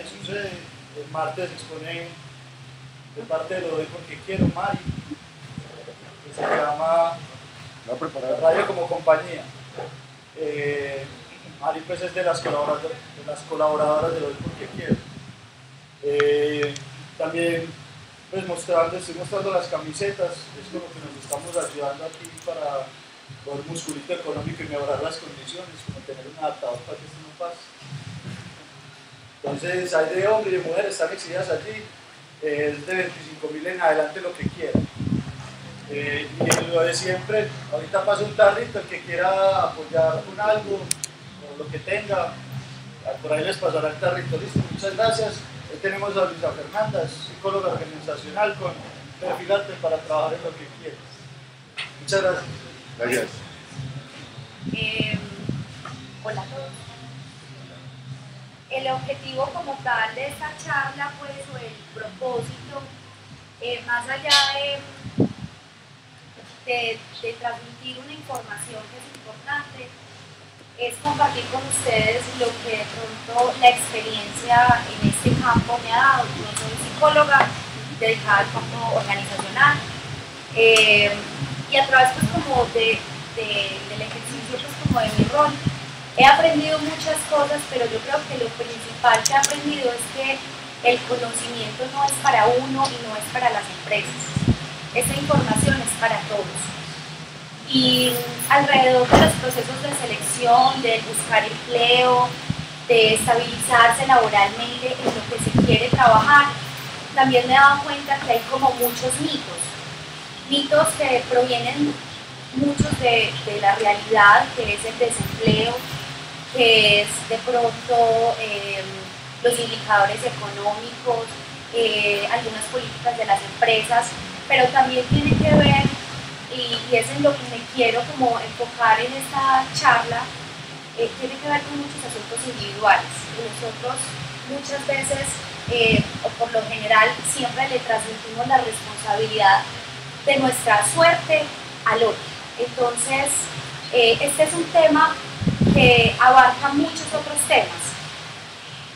que sucede. El martes expone de parte de lo de porque quiero, Mari, que se llama Radio como compañía. Eh, Mari pues es de las colaboradoras de, las colaboradoras de lo porque quiero. Eh, también pues mostrando, estoy mostrando las camisetas, es como que nos estamos ayudando aquí para el musculito económico y mejorar las condiciones, como tener un adaptador para que esto no pase. Entonces hay de hombres y de mujeres, están exhibidas allí, es de 25 mil en adelante lo que quieran. Eh, y lo de siempre, ahorita pasa un tarrito, el que quiera apoyar con algo, o lo que tenga, por ahí les pasará el tarrito, listo, muchas gracias. Hoy tenemos a Luisa Fernanda, psicóloga organizacional con perfilante para trabajar en lo que quieras. Muchas gracias. Gracias. Eh, hola a todos. El objetivo como tal de esta charla, pues, o el propósito, eh, más allá de, de, de transmitir una información que es importante, es compartir con ustedes lo que de pronto la experiencia en este campo me ha dado. Yo soy psicóloga dedicada al campo organizacional eh, y a través pues, como de, del ejercicio pues, como de mi rol he aprendido muchas cosas, pero yo creo que lo principal que he aprendido es que el conocimiento no es para uno y no es para las empresas. Esta información es para todos y alrededor de los procesos de selección, de buscar empleo, de estabilizarse laboralmente en lo que se quiere trabajar, también me he dado cuenta que hay como muchos mitos, mitos que provienen muchos de, la realidad, que es el desempleo, que es de pronto eh, los indicadores económicos, eh, algunas políticas de las empresas, pero también tiene que ver y, es en lo que me quiero como enfocar en esta charla, eh, tiene que ver con muchos asuntos individuales. nosotros muchas veces, eh, o por lo general, siempre le transmitimos la responsabilidad de nuestra suerte al otro. Entonces, eh, este es un tema que abarca muchos otros temas.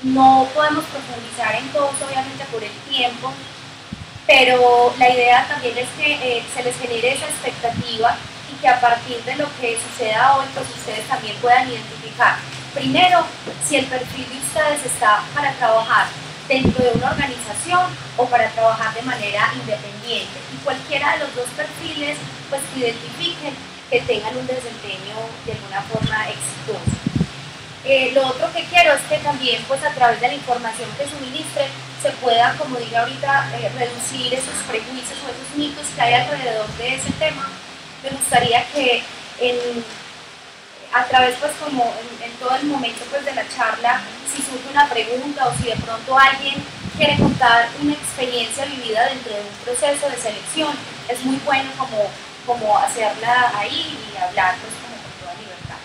No podemos profundizar en todos, obviamente, por el tiempo, pero la idea también es que eh, se les genere esa expectativa y que a partir de lo que suceda hoy, pues ustedes también puedan identificar, primero, si el perfil de ustedes está para trabajar dentro de una organización o para trabajar de manera independiente. Y cualquiera de los dos perfiles, pues identifiquen que tengan un desempeño de alguna forma exitoso. Eh, lo otro que quiero es que también, pues a través de la información que suministren, se pueda, como diga ahorita, eh, reducir esos prejuicios o esos mitos que hay alrededor de ese tema. Me gustaría que a través, pues como en, todo el momento pues, de la charla, si surge una pregunta o si de pronto alguien quiere contar una experiencia vivida dentro de un proceso de selección, es muy bueno como, como hacerla ahí y hablar pues como con toda libertad.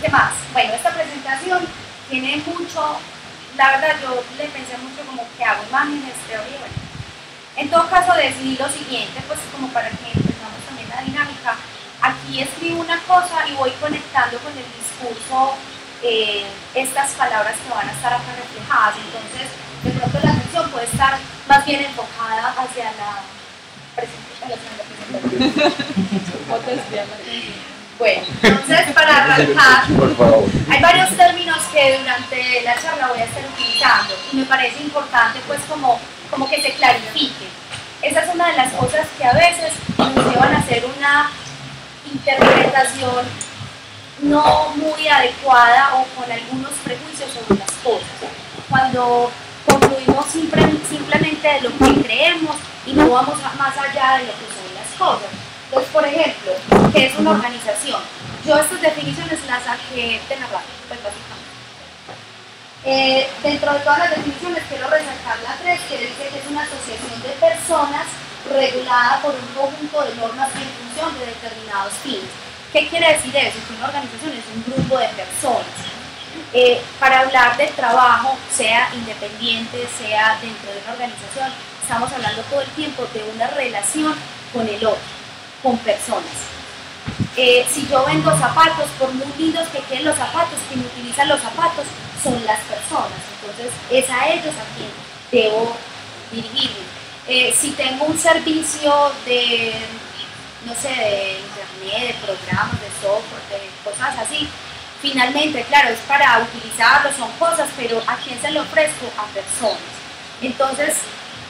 ¿Qué más? Bueno, esta presentación tiene mucho la verdad yo le pensé mucho como que hago imágenes, teoría, bueno. En todo caso decidí lo siguiente, pues como para que empezamos también la dinámica. Aquí escribo una cosa y voy conectando con el discurso eh, estas palabras que van a estar acá reflejadas. Entonces, de pronto la atención puede estar más bien enfocada hacia la. Bueno, entonces para arrancar, hay varios términos que durante la charla voy a estar utilizando y me parece importante pues como, como que se clarifique. Esa es una de las cosas que a veces nos llevan a hacer una interpretación no muy adecuada o con algunos prejuicios sobre las cosas. Cuando concluimos simplemente de lo que creemos y no vamos más allá de lo que son las cosas. Entonces, por ejemplo, ¿qué es una organización? Yo estas definiciones las saqué de radio, pues básicamente. Eh, dentro de todas las definiciones quiero resaltar la 3, que dice que es una asociación de personas regulada por un conjunto de normas en función de determinados fines. ¿Qué quiere decir eso? Que una organización es un grupo de personas. Eh, para hablar del trabajo, sea independiente, sea dentro de una organización, estamos hablando todo el tiempo de una relación con el otro con personas. Eh, si yo vendo zapatos, por muy lindos que queden los zapatos, quien utiliza los zapatos son las personas. Entonces es a ellos a quien debo dirigirme. Eh, si tengo un servicio de, no sé, de internet, de programas, de software, de cosas así, finalmente, claro, es para utilizarlo, son cosas, pero ¿a quién se lo ofrezco? A personas. Entonces,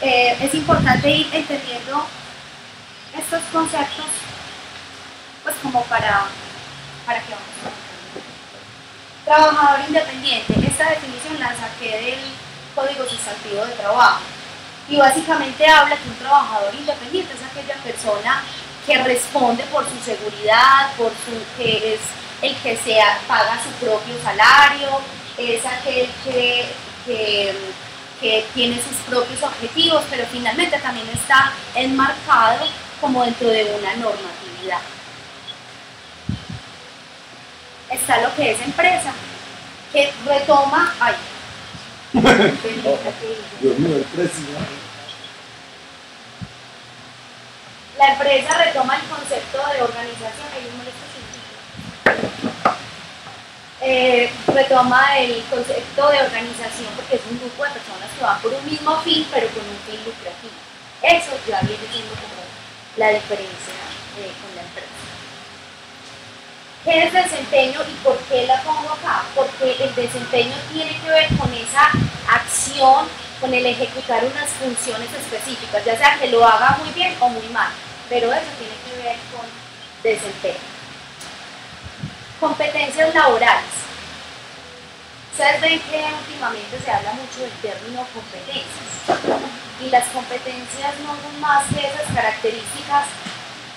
eh, es importante ir entendiendo estos conceptos, pues como para, para que vamos. Trabajador independiente, esta definición la saqué del Código Sustantivo de Trabajo y básicamente habla que un trabajador independiente es aquella persona que responde por su seguridad, por su que es el que se paga su propio salario, es aquel que, que, tiene sus propios objetivos, pero finalmente también está enmarcado como dentro de una normatividad. Está lo que es empresa, que retoma, ay, La empresa retoma el concepto de organización, eh, retoma el concepto de organización porque es un grupo de personas que van por un mismo fin, pero con un fin lucrativo. Eso ya viene siendo como la diferencia eh, con la empresa. ¿Qué es desempeño y por qué la pongo acá? Porque el desempeño tiene que ver con esa acción, con el ejecutar unas funciones específicas, ya sea que lo haga muy bien o muy mal, pero eso tiene que ver con desempeño. Competencias laborales. Ustedes ven que últimamente se habla mucho del término competencias y las competencias no son más que esas características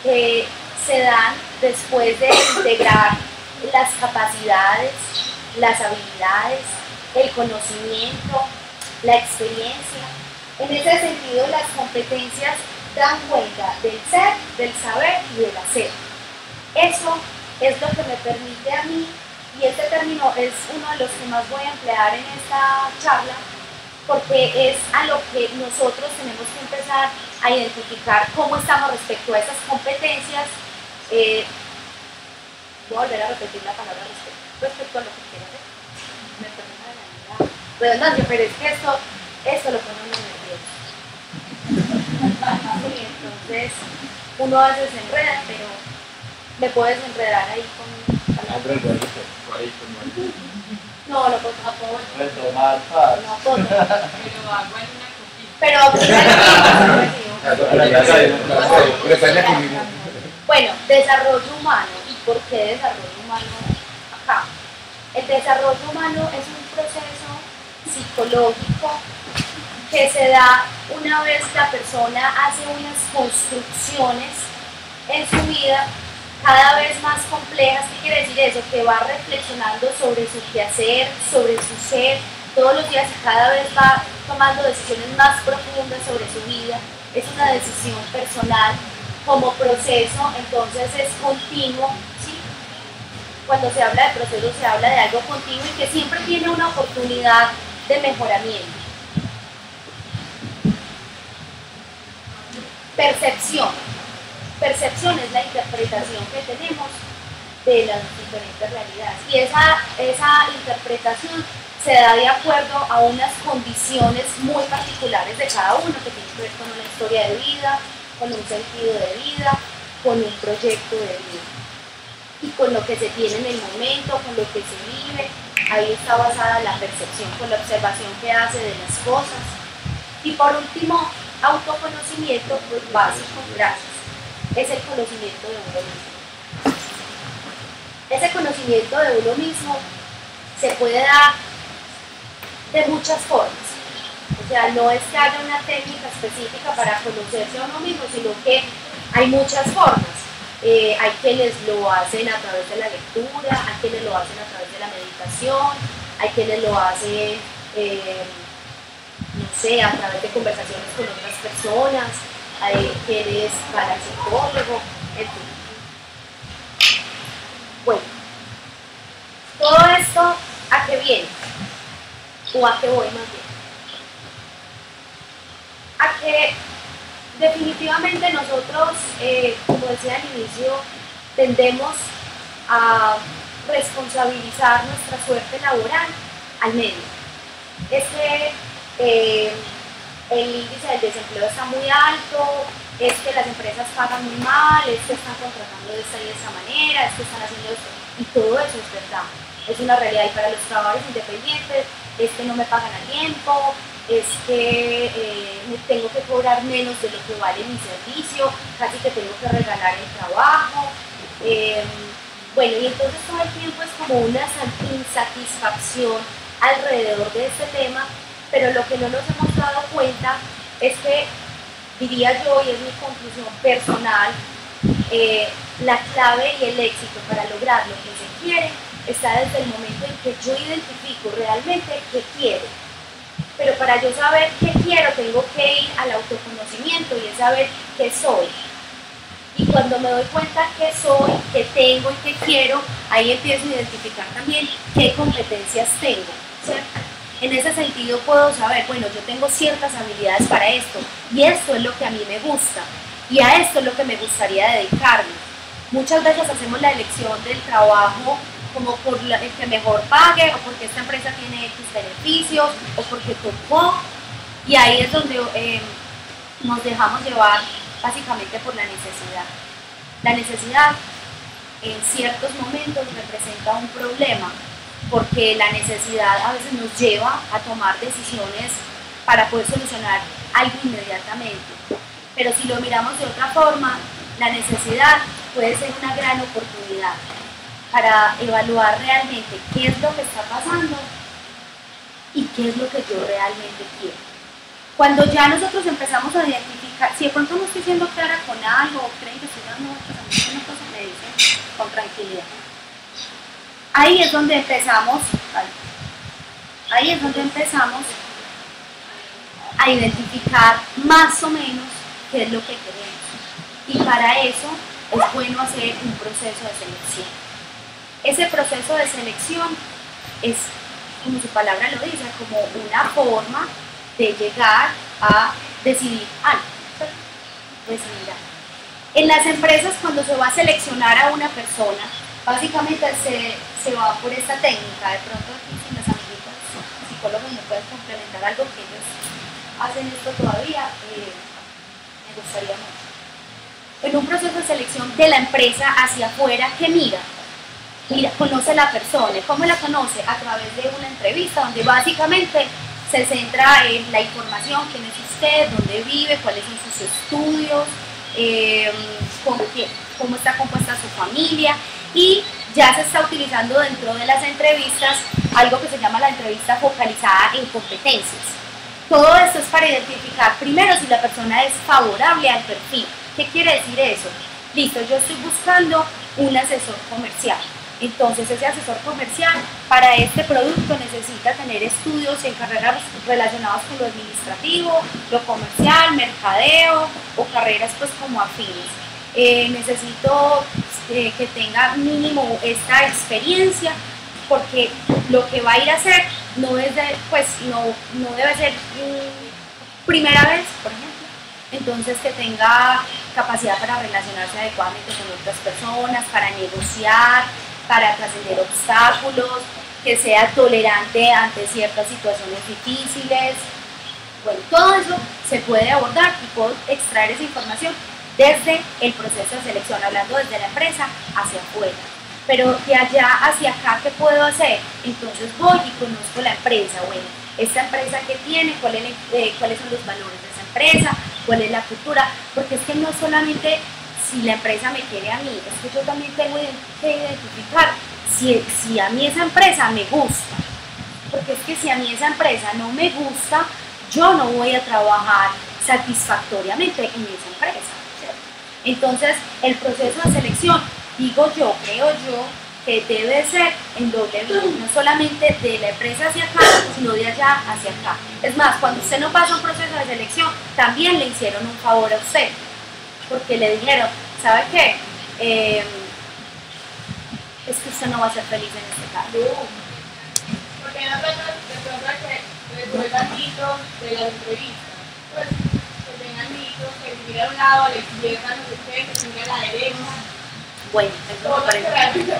que se dan después de integrar las capacidades, las habilidades, el conocimiento, la experiencia. En ese sentido, las competencias dan cuenta del ser, del saber y del hacer. Eso es lo que me permite a mí, y este término es uno de los que más voy a emplear en esta charla, porque es a lo que nosotros tenemos que empezar a identificar cómo estamos respecto a esas competencias. Eh, voy a volver a repetir la palabra respecto, respecto a lo que quiero hacer. Me perdona la redundancia, pero es que esto, esto lo pone uno nervioso. Sí, entonces, uno a veces se enreda, pero me puedes enredar ahí con. No, lo puedo, no puedo. Retomar No puedo. Pero agua en una copita. Pero bueno, desarrollo humano. ¿Y por qué desarrollo humano acá? El desarrollo humano es un proceso psicológico que se da una vez la persona hace unas construcciones en su vida cada vez más complejas. ¿Qué quiere decir eso? Que va reflexionando sobre su quehacer, sobre su ser, todos los días y cada vez va tomando decisiones más profundas sobre su vida. Es una decisión personal como proceso, entonces es continuo. ¿sí? Cuando se habla de proceso se habla de algo continuo y que siempre tiene una oportunidad de mejoramiento. Percepción percepción es la interpretación que tenemos de las diferentes realidades. Y esa, esa interpretación se da de acuerdo a unas condiciones muy particulares de cada uno, que tiene que ver con una historia de vida, con un sentido de vida, con un proyecto de vida. Y con lo que se tiene en el momento, con lo que se vive. Ahí está basada la percepción, con la observación que hace de las cosas. Y por último, autoconocimiento pues, básico, gracias es el conocimiento de uno mismo. Ese conocimiento de uno mismo se puede dar de muchas formas. O sea, no es que haya una técnica específica para conocerse a uno mismo, sino que hay muchas formas. Eh, hay quienes lo hacen a través de la lectura, hay quienes lo hacen a través de la meditación, hay quienes lo hacen, eh, no sé, a través de conversaciones con otras personas, hay que es parapsicólogo, etc. Bueno, todo esto, ¿a qué viene? ¿O a qué voy más bien? A que definitivamente nosotros, eh, como decía al inicio, tendemos a responsabilizar nuestra suerte laboral al medio. Es que eh, el índice del desempleo está muy alto, es que las empresas pagan muy mal, es que están contratando de esta y de esta manera, es que están haciendo esto, y todo eso es verdad. Es una realidad para los trabajadores independientes es que no me pagan a tiempo, es que eh, tengo que cobrar menos de lo que vale mi servicio, casi que tengo que regalar el trabajo. Em, bueno, y entonces todo el tiempo es como una insatisfacción alrededor de este tema, pero lo que no nos hemos dado cuenta es que, diría yo, y es mi conclusión personal, eh, la clave y el éxito para lograr lo que se quiere está desde el momento en que yo identifico realmente qué quiero. Pero para yo saber qué quiero, tengo que ir al autoconocimiento y es saber qué soy. Y cuando me doy cuenta qué soy, qué tengo y qué quiero, ahí empiezo a identificar también qué competencias tengo. En ese sentido puedo saber, bueno, yo tengo ciertas habilidades para esto y esto es lo que a mí me gusta y a esto es lo que me gustaría dedicarme. Muchas veces hacemos la elección del trabajo como por el que mejor pague o porque esta empresa tiene X beneficios o porque tocó y ahí es donde eh, nos dejamos llevar básicamente por la necesidad. La necesidad en ciertos momentos representa un problema porque la necesidad a veces nos lleva a tomar decisiones para poder solucionar algo inmediatamente. Pero si lo miramos de otra forma, la necesidad puede ser una gran oportunidad para evaluar realmente qué es lo que está pasando y qué es lo que yo realmente quiero. Cuando ya nosotros empezamos a identificar, si de pronto no estoy siendo clara con algo creen que estoy dando una cosa, me dicen con tranquilidad. Ahí es donde empezamos, ahí es donde empezamos a identificar más o menos qué es lo que queremos. Y para eso es bueno hacer un proceso de selección. Ese proceso de selección es, como su palabra lo dice, como una forma de llegar a decidir algo. Decidir En las empresas, cuando se va a seleccionar a una persona, básicamente se, va por esta técnica. De pronto, aquí, si las amiguitas psicólogos me pueden complementar algo que ellos hacen esto todavía, eh, me gustaría mucho. En un proceso de selección de la empresa hacia afuera, ¿qué mira? mira, conoce a la persona. ¿Cómo la conoce? A través de una entrevista donde básicamente se centra en la información, quién es usted, dónde vive, cuáles son sus estudios, em, cómo está compuesta su familia y ya se está utilizando dentro de las entrevistas algo que se llama la entrevista focalizada en competencias. Todo esto es para identificar primero si la persona es favorable al perfil. ¿Qué quiere decir eso? Listo, yo estoy buscando un asesor comercial entonces ese asesor comercial para este producto necesita tener estudios en carreras relacionadas con lo administrativo, lo comercial, mercadeo o carreras pues como afines. Eh, necesito eh, que tenga mínimo esta experiencia porque lo que va a ir a hacer no es de, pues no, no debe ser primera vez, por ejemplo. Entonces que tenga capacidad para relacionarse adecuadamente con otras personas, para negociar, para trascender obstáculos, que sea tolerante ante ciertas situaciones difíciles. Bueno, todo eso se puede abordar y puedo extraer esa información desde el proceso de selección, hablando desde la empresa hacia afuera. Pero de allá hacia acá, ¿qué puedo hacer? Entonces voy y conozco la empresa. Bueno, esta empresa que tiene, eh, cuáles son los valores de esa empresa, cuál es la cultura, porque es que no solamente si la empresa me quiere a mí, es que yo también tengo que identificar si, si a mí esa empresa me gusta. Porque es que si a mí esa empresa no me gusta, yo no voy a trabajar satisfactoriamente en esa empresa. Entonces, el proceso de selección, digo yo, creo yo, que debe ser en doble vía, no solamente de la empresa hacia acá, sino de allá hacia acá. Es más, cuando usted no pasa un proceso de selección, también le hicieron un favor a usted porque le dijeron, ¿sabe qué? Em, es que usted no va a ser feliz en este caso. Porque no de pronto que resuelvan mitos de la entrevista. Que tengan mitos, que si a un lado a la izquierda, no sé qué, que siga a la derecha. Bueno, eso me parece.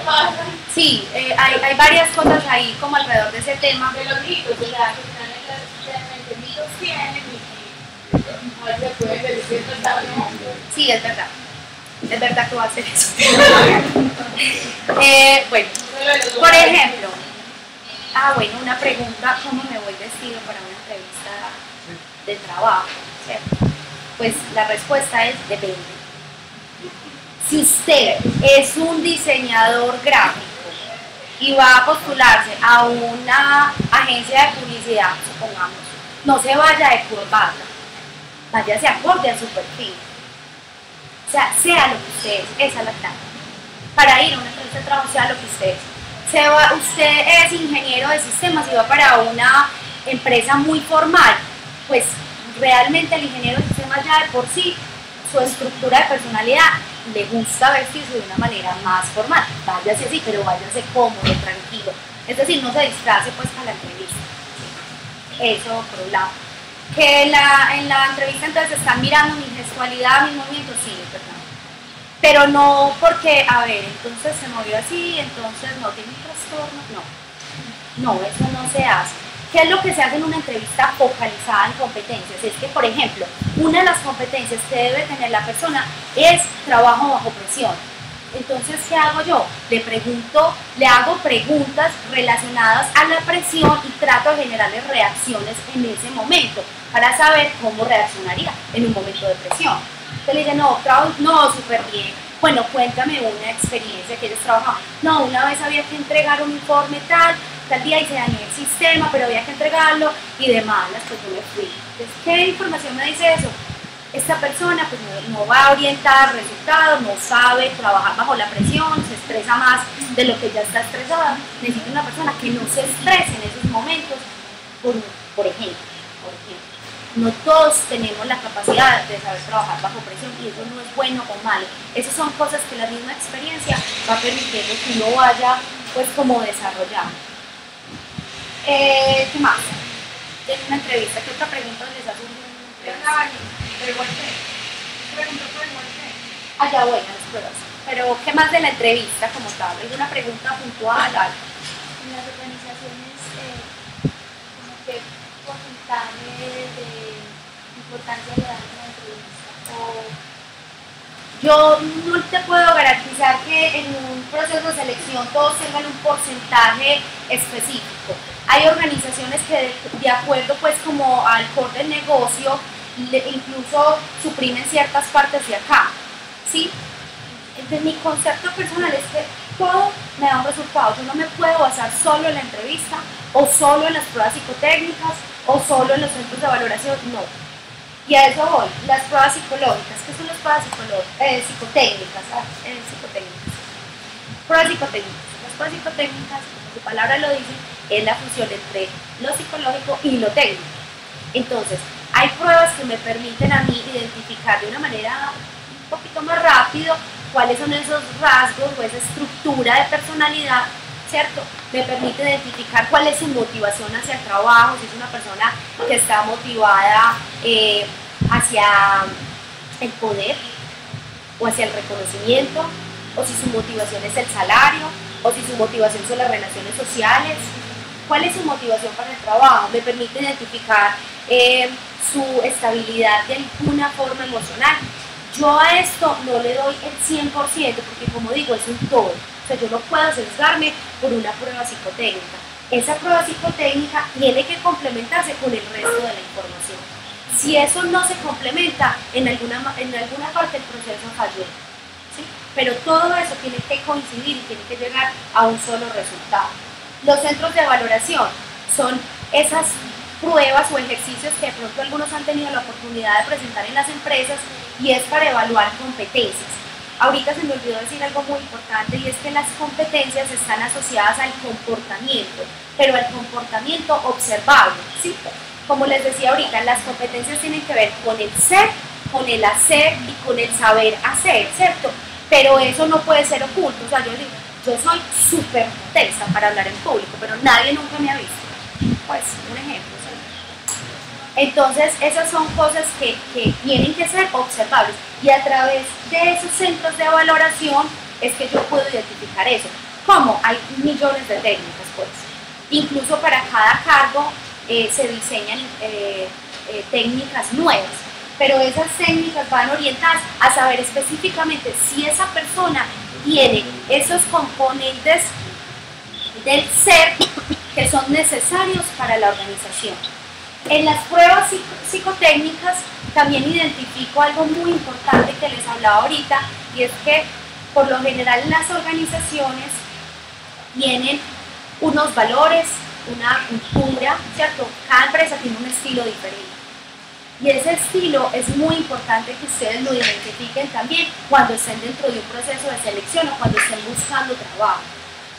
Sí, eh, hay, hay varias cosas ahí como alrededor de ese tema. de los mitos, o sea, que finalmente realmente mitos tienen y a veces pueden decir que está. Sí, es verdad. Es verdad que va a hacer eso. Eh, bueno, por ejemplo, ah, bueno, una pregunta, ¿cómo me voy vestido para una entrevista de trabajo? ¿Cierto? Pues la respuesta es depende. Si usted es un diseñador gráfico y va a postularse a una agencia de publicidad, supongamos, no se vaya de corbata, váyase acorde a su perfil. O sea, sea lo que usted es, esa es la clave. Para ir a una entrevista de trabajo, sea lo que usted es. Se va- usted es ingeniero de sistemas y va para una empresa muy formal, pues realmente el ingeniero de sistemas ya de por sí, su estructura de personalidad le gusta vestirse de una manera más formal. Váyase así, pero váyase cómodo, tranquilo. Es decir, no se disfrace pues para la entrevista. Eso por un lado. Que en la, en la entrevista entonces están mirando mi gestualidad, mis movimientos, sí, verdad. Pero no porque, a ver, entonces se movió así, entonces no tiene un trastorno, no. No, eso no se hace. ¿Qué es lo que se hace en una entrevista focalizada en competencias? Es que, por ejemplo, una de las competencias que debe tener la persona es trabajo bajo presión. Entonces, ¿qué hago yo? Le pregunto, le hago preguntas relacionadas a la presión y trato de generarle reacciones en ese momento para saber cómo reaccionaría en un momento de presión. Entonces le dice, no, no, súper bien. Bueno, cuéntame una experiencia que hayas trabajado. No, una vez había que entregar un informe tal, tal día y se dañó el sistema, pero había que entregarlo y de malas, pues yo me fui. Entonces, ¿qué información me dice eso? Esta persona pues no, va a orientar resultados, no sabe trabajar bajo la presión, se estresa más de lo que ya está estresada. Necesita una persona que no se estrese en esos momentos, por, por ejemplo. Por ejemplo. No todos tenemos la capacidad de saber trabajar bajo presión y eso no es bueno o malo. Esas son cosas que la misma experiencia va permitiendo que uno vaya pues como desarrollando. Eh, ¿Qué más? En una entrevista, ¿qué otra pregunta les hace un Venga, pero igual que. Pregunto por. Ah, ya bueno, las pruebas. Pero, ¿qué más de la entrevista como tal? ¿Alguna pregunta puntual? algo? en las organizaciones eh, como que porcentaje de importancia le dan a la entrevista o Yo no te puedo garantizar que en un proceso de selección todos tengan un porcentaje específico. Hay organizaciones que de, acuerdo pues como al core del negocio incluso suprimen ciertas partes de acá. ¿sí? Mi concepto personal es que todo me da un resultado. Yo no me puedo basar solo en la entrevista o solo en las pruebas psicotécnicas o solo en los centros de valoración. No. Y a eso voy, las pruebas psicológicas. ¿Qué son las pruebas? Eh, psicotécnicas. ah, eh, psicotécnicas. Pruebas psicotécnicas. Las pruebas psicotécnicas, como su palabra lo dice, es la fusión entre lo psicológico y lo técnico. Entonces, hay pruebas que me permiten a mí identificar de una manera un poquito más rápido cuáles son esos rasgos o esa estructura de personalidad, ¿cierto? Me permite identificar cuál es su motivación hacia el trabajo, si es una persona que está motivada eh, hacia el poder o hacia el reconocimiento, o si su motivación es el salario, o si su motivación son las relaciones sociales. ¿Cuál es su motivación para el trabajo? Me permite identificar eh, su estabilidad de alguna forma emocional. Yo a esto no le doy el 100% porque como digo, es un todo. O sea, yo no puedo sesgarme por una prueba psicotécnica. Esa prueba psicotécnica tiene que complementarse con el resto de la información. Si eso no se complementa, en alguna, en alguna parte el proceso falló. ¿sí? Pero todo eso tiene que coincidir y tiene que llegar a un solo resultado. Los centros de valoración son esas pruebas o ejercicios que de pronto algunos han tenido la oportunidad de presentar en las empresas y es para evaluar competencias. Ahorita se me olvidó decir algo muy importante y es que las competencias están asociadas al comportamiento, pero al comportamiento observable. ¿sí? Como les decía ahorita, las competencias tienen que ver con el ser, con el hacer y con el saber hacer, ¿cierto? Pero eso no puede ser oculto. O sea, yo digo, yo soy súper tesa para hablar en público, pero nadie nunca me ha visto. Pues, un ejemplo. Entonces, esas son cosas que, que tienen que ser observables y a través de esos centros de valoración es que yo puedo identificar eso. ¿Cómo? Hay millones de técnicas, pues. Incluso para cada cargo eh, se diseñan eh, eh, técnicas nuevas, pero esas técnicas van orientadas a saber específicamente si esa persona tiene esos componentes del ser que son necesarios para la organización. En las pruebas psicotécnicas también identifico algo muy importante que les hablaba ahorita y es que por lo general las organizaciones tienen unos valores, una cultura, ¿cierto? Cada empresa tiene un estilo diferente. Y ese estilo es muy importante que ustedes lo identifiquen también cuando estén dentro de un proceso de selección o cuando estén buscando trabajo.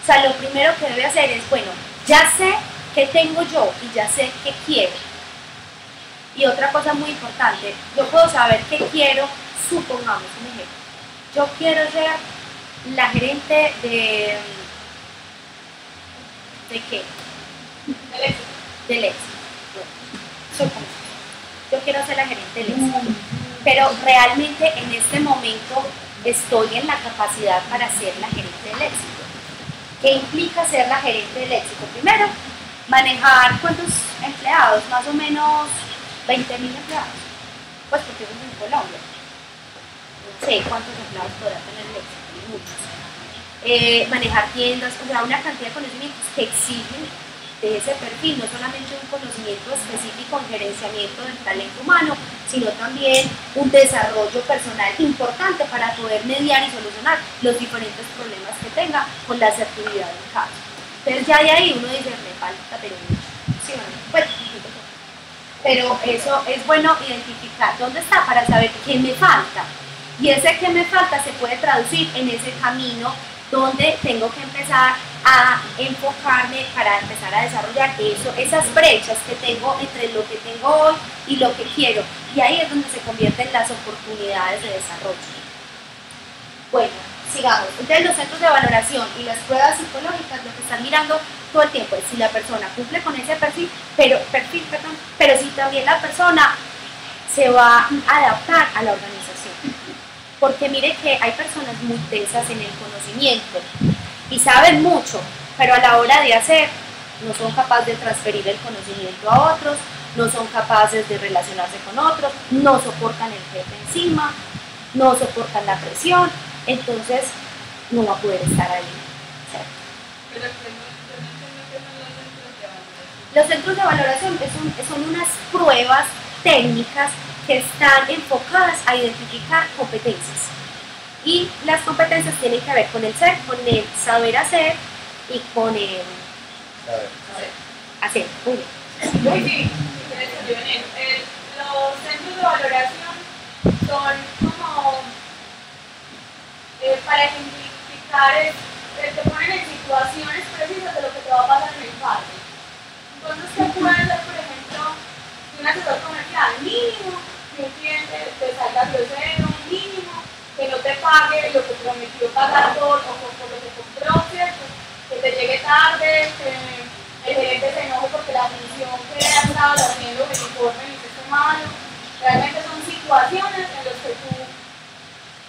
O sea, lo primero que debe hacer es, bueno, ya sé qué tengo yo y ya sé qué quiero. Y otra cosa muy importante, yo puedo saber qué quiero, supongamos un ejemplo. Yo quiero ser la gerente de... ¿De qué? Del éxito. Del éxito. Supongamos. Yo quiero ser la gerente del éxito. Pero realmente en este momento estoy en la capacidad para ser la gerente del éxito. ¿Qué implica ser la gerente del éxito? Primero, manejar cuántos empleados, más o menos 20 mil empleados. Pues porque es en Colombia. No sé cuántos empleados podrá tener el éxito, muchos. Eh, manejar tiendas, o sea, una cantidad de conocimientos que exigen de ese perfil, no solamente un conocimiento específico en gerenciamiento del talento humano, sino también un desarrollo personal importante para poder mediar y solucionar los diferentes problemas que tenga con la asertividad del caso. Entonces ya de ahí uno dice, me falta, pero sí, bueno, pero eso es bueno identificar dónde está para saber qué me falta. Y ese que me falta se puede traducir en ese camino donde tengo que empezar a enfocarme para empezar a desarrollar eso, esas brechas que tengo entre lo que tengo hoy y lo que quiero. Y ahí es donde se convierten las oportunidades de desarrollo. Bueno, sigamos. Entonces los centros de valoración y las pruebas psicológicas lo que están mirando todo el tiempo es si la persona cumple con ese perfil, pero, perfil, perdón, pero si también la persona se va a adaptar a la organización. Porque mire que hay personas muy tensas en el conocimiento y saben mucho, pero a la hora de hacer no son capaces de transferir el conocimiento a otros, no son capaces de relacionarse con otros, no soportan el jefe encima, no soportan la presión, entonces no va a poder estar ahí. Los centros de valoración son, son unas pruebas técnicas que están enfocadas a identificar competencias. Y las competencias tienen que ver con el ser, con el saber hacer y con el hacer. Muy bien. Muy bien. Los centros de valoración son como eh, para ejemplificar, te ponen en situaciones precisas de lo que te va a pasar en el parque. ¿Qué puede ser, por ejemplo, un asesor comercial mínimo? que un cliente te salga grosero, mínimo, que no te pague lo que prometió pagar por, o por, lo que compró, ¿cierto? Que te llegue tarde, que el gerente se enoje porque la función que ha estado haciendo el informe y esté malo. Realmente son situaciones en las que tú,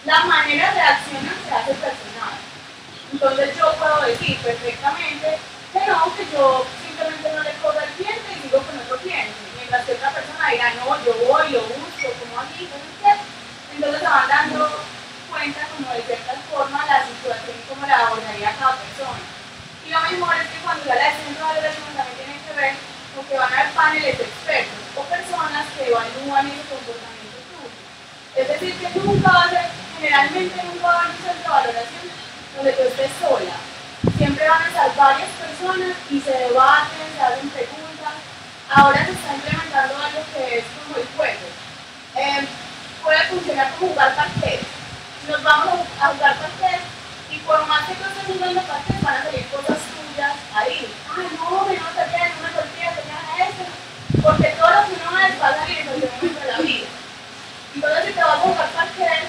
la manera de accionar se hace personal. Entonces yo puedo decir perfectamente que no, que yo simplemente no le cobro al cliente y digo con otro cliente. Mientras que otra persona dirá, no, yo voy, lo uso como aquí, Entonces se van dando cuenta como de cierta forma la situación como la abordaría cada persona. Y lo mejor es que cuando ya la decisión de valoración también tiene que ver con que van a haber paneles expertos o personas que evalúan ese comportamiento tuyo. Es decir, que nunca va a ser, generalmente nunca va a haber un centro de valoración donde tú estés sola. Siempre van a estar varias personas y se debaten, se hacen preguntas. Ahora se está implementando algo que es como el juego eh, puede funcionar como jugar parquet. Nos vamos a jugar parquet y por más que tú estés jugando parquet van a salir cosas tuyas ahí. Ay, no, me no te en una tortilla, te a eso. Porque todo lo que uno es va a salir en el momento de la vida. Entonces, si te vas a jugar parquet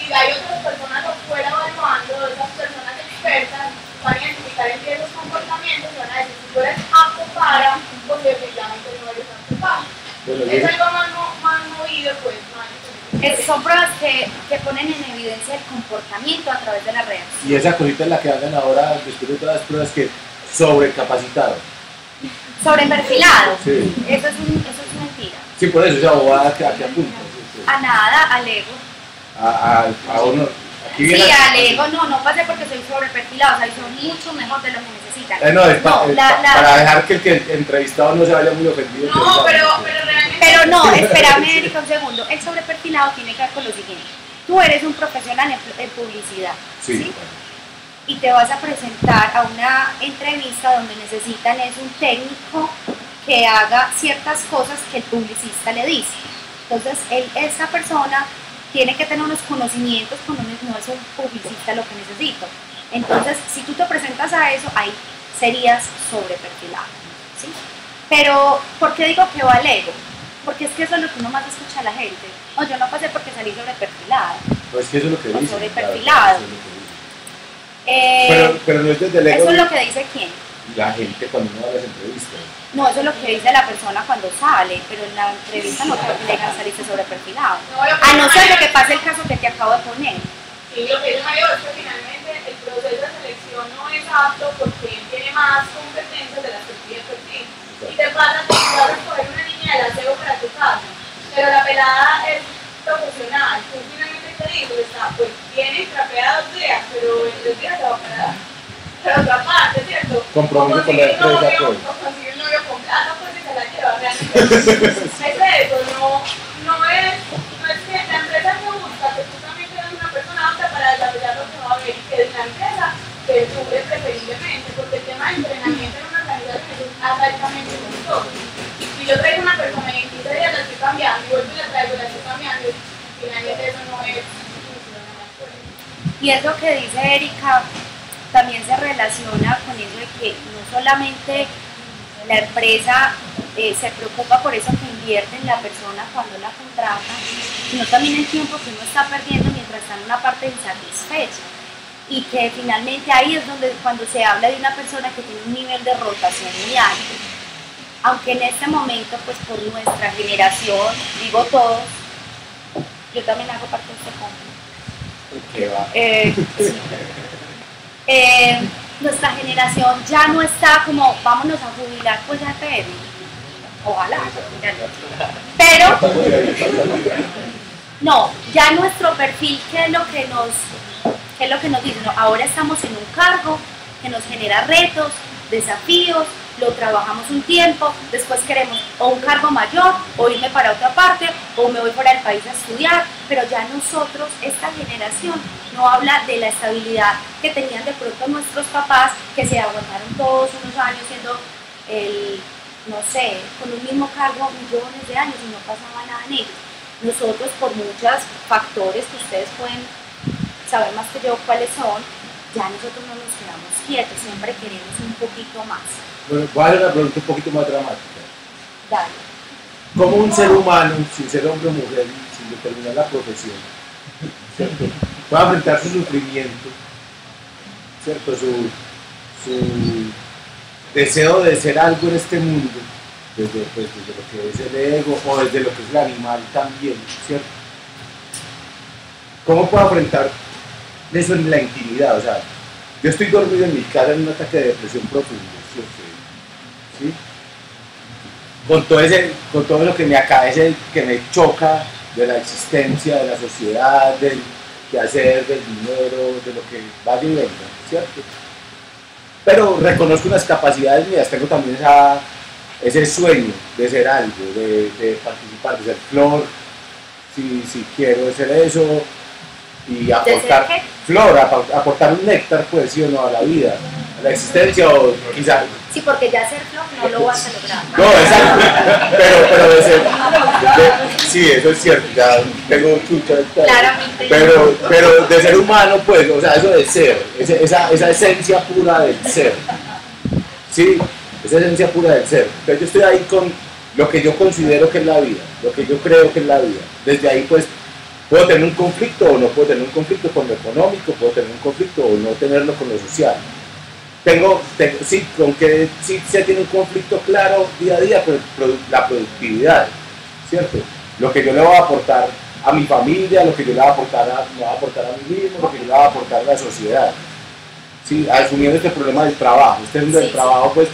y hay otras personas afuera evaluando, esas personas expertas, van a identificar en esos comportamientos y van a decir si tú eres apto para, definitivamente no eres apto para. Es algo más, más movido, pues, más Es- son pruebas que, que ponen en evidencia el comportamiento a través de la reacción. Y esa cosita es la que hagan ahora, después de todas las pruebas, que sobrecapacitado. Sobreperfilado. Sí. Eso es, un- eso es mentira. Sí, por eso, esa bobada que aquí apunta. sí, sí. A nada, al ego. A, a, a uno. Aquí Sí, viene al ego no, no pase porque soy sobreperfilado, o sea, soy mucho mejor de lo que necesitan. Eh, no, es pa- No, es la- pa- la- para dejar que el, que el entrevistado no se vaya muy ofendido. No, pero, precisamente. pero realmente. Pero no, espérame, Erika, un segundo. El sobreperfilado tiene que ver con lo siguiente. Tú eres un profesional en, en publicidad, Sí. Y te vas a presentar a una entrevista donde necesitan es un técnico que haga ciertas cosas que el publicista le dice. Entonces, él, esa persona tiene que tener unos conocimientos, con unos- no es un publicista lo que necesito. Entonces, si tú te presentas a eso, ahí serías sobreperfilado. ¿sí? Pero, ¿por qué digo que va al ego? Porque es que eso es lo que uno más escucha a la gente. No, yo no pasé porque salí sobreperfilado. Pues que eso es lo que O dice. sobreperfilado. eso es lo que dice. Eh, Pero, pero no es desde el ego eso es lo que dice quién. la gente cuando uno va a las entrevistas. No, eso es lo que dice la persona cuando sale, pero en la entrevista no le digan salirse sobreperfilado. A no ser de que pase el caso que te acabo de poner. Sí, lo que dice Mario es que finalmente el proceso de selección no es apto porque tiene más competencias de las que pide perfil. Y te pasa que vas a escoger una niña del aseo para tu casa, pero la pelada es profesional. Tú finalmente te dices, está, pues viene y trapea dos días, pero en tres días se va a quedar. Pero otra parte, ¿cierto? Compromiso O con la empresa, novio, pues. o consigue un novio con plata, pues y se la lleva realmente. es eso, no, no es, no es que la empresa que busca que tú también seas una persona apta para desarrollar lo que va a ver y que la empresa te cubre preferiblemente, porque el tema de entrenamiento en una organización es altamente costoso. Si yo traigo una persona y en 15 días la estoy cambiando y vuelvo y la traigo y la estoy cambiando, finalmente eso no es. Y es lo que dice Erika, también se relaciona con eso de que no solamente la empresa eh, se preocupa por eso que invierte en la persona cuando la contrata, sino también el tiempo que uno está perdiendo mientras está en una parte insatisfecha. Y que finalmente ahí es donde cuando se habla de una persona que tiene un nivel de rotación muy alto. Aunque en este momento, pues por nuestra generación, digo todos, yo también hago parte de este. Que va. Eh, sí. Eh, nuestra generación ya no está como vámonos a jubilar pues ya PM. Ojalá. Pero no, ya nuestro perfil, ¿qué es lo que nos, qué es lo que nos dice? No, ahora estamos en un cargo que nos genera retos, desafíos, lo trabajamos un tiempo, después queremos o un cargo mayor, o irme para otra parte, o me voy fuera del país a estudiar, pero ya nosotros, esta generación, no habla de la estabilidad que tenían de pronto nuestros papás, que se aguantaron todos unos años siendo el, no sé, con un mismo cargo millones de años y no pasaba nada en ellos. Nosotros, por muchos factores que ustedes pueden saber más que yo cuáles son, ya nosotros no nos quedamos quietos, siempre queremos un poquito más. Bueno, voy a hacer una pregunta un poquito más dramática. Dale. ¿Cómo un ser humano, sin ser hombre o mujer, sin determinar la profesión, ¿cierto? puede enfrentar su sufrimiento, ¿cierto? Su, su deseo de ser algo en este mundo, desde, pues, desde lo que es el ego o desde lo que es el animal también, ¿cierto? ¿Cómo puedo afrontar eso en la intimidad? O sea, yo estoy dormido en mi casa en un ataque de depresión profundo, ¿cierto? ¿Sí? Con todo, ese, con todo lo que me acaece, que me choca de la existencia, de la sociedad, del hacer, del dinero, de lo que vaya y venga, ¿cierto? Pero reconozco unas capacidades mías, tengo también esa, ese sueño de ser algo, de, de participar, de ser flor, si, si quiero ser eso, y aportar flor, ap- aportar un néctar, pues, sí o no, a la vida, a la existencia, o quizás Sí, porque ya ser no lo vas a lograr. no, exacto. Pero, pero de ser. de- sí, eso es cierto. Ya tengo chucha. Claramente. Pero, pero de ser humano, pues, o sea, eso de ser, esa, esa esencia pura del ser. Sí, esa esencia pura del ser. Entonces yo estoy ahí con lo que yo considero que es la vida, lo que yo creo que es la vida. Desde ahí, pues, puedo tener un conflicto o no puedo tener un conflicto con lo económico, puedo tener un conflicto o no tenerlo con lo social tengo, tengo- sí, con que sí se tiene un conflicto claro día a día produ- la productividad, ¿cierto? Lo que yo le voy a aportar a mi familia, lo que yo le voy a aportar a, me va a, aportar a mí mismo, lo que yo le voy a aportar a la sociedad. Sí, asumiendo este problema del trabajo, este es del Sí, trabajo pues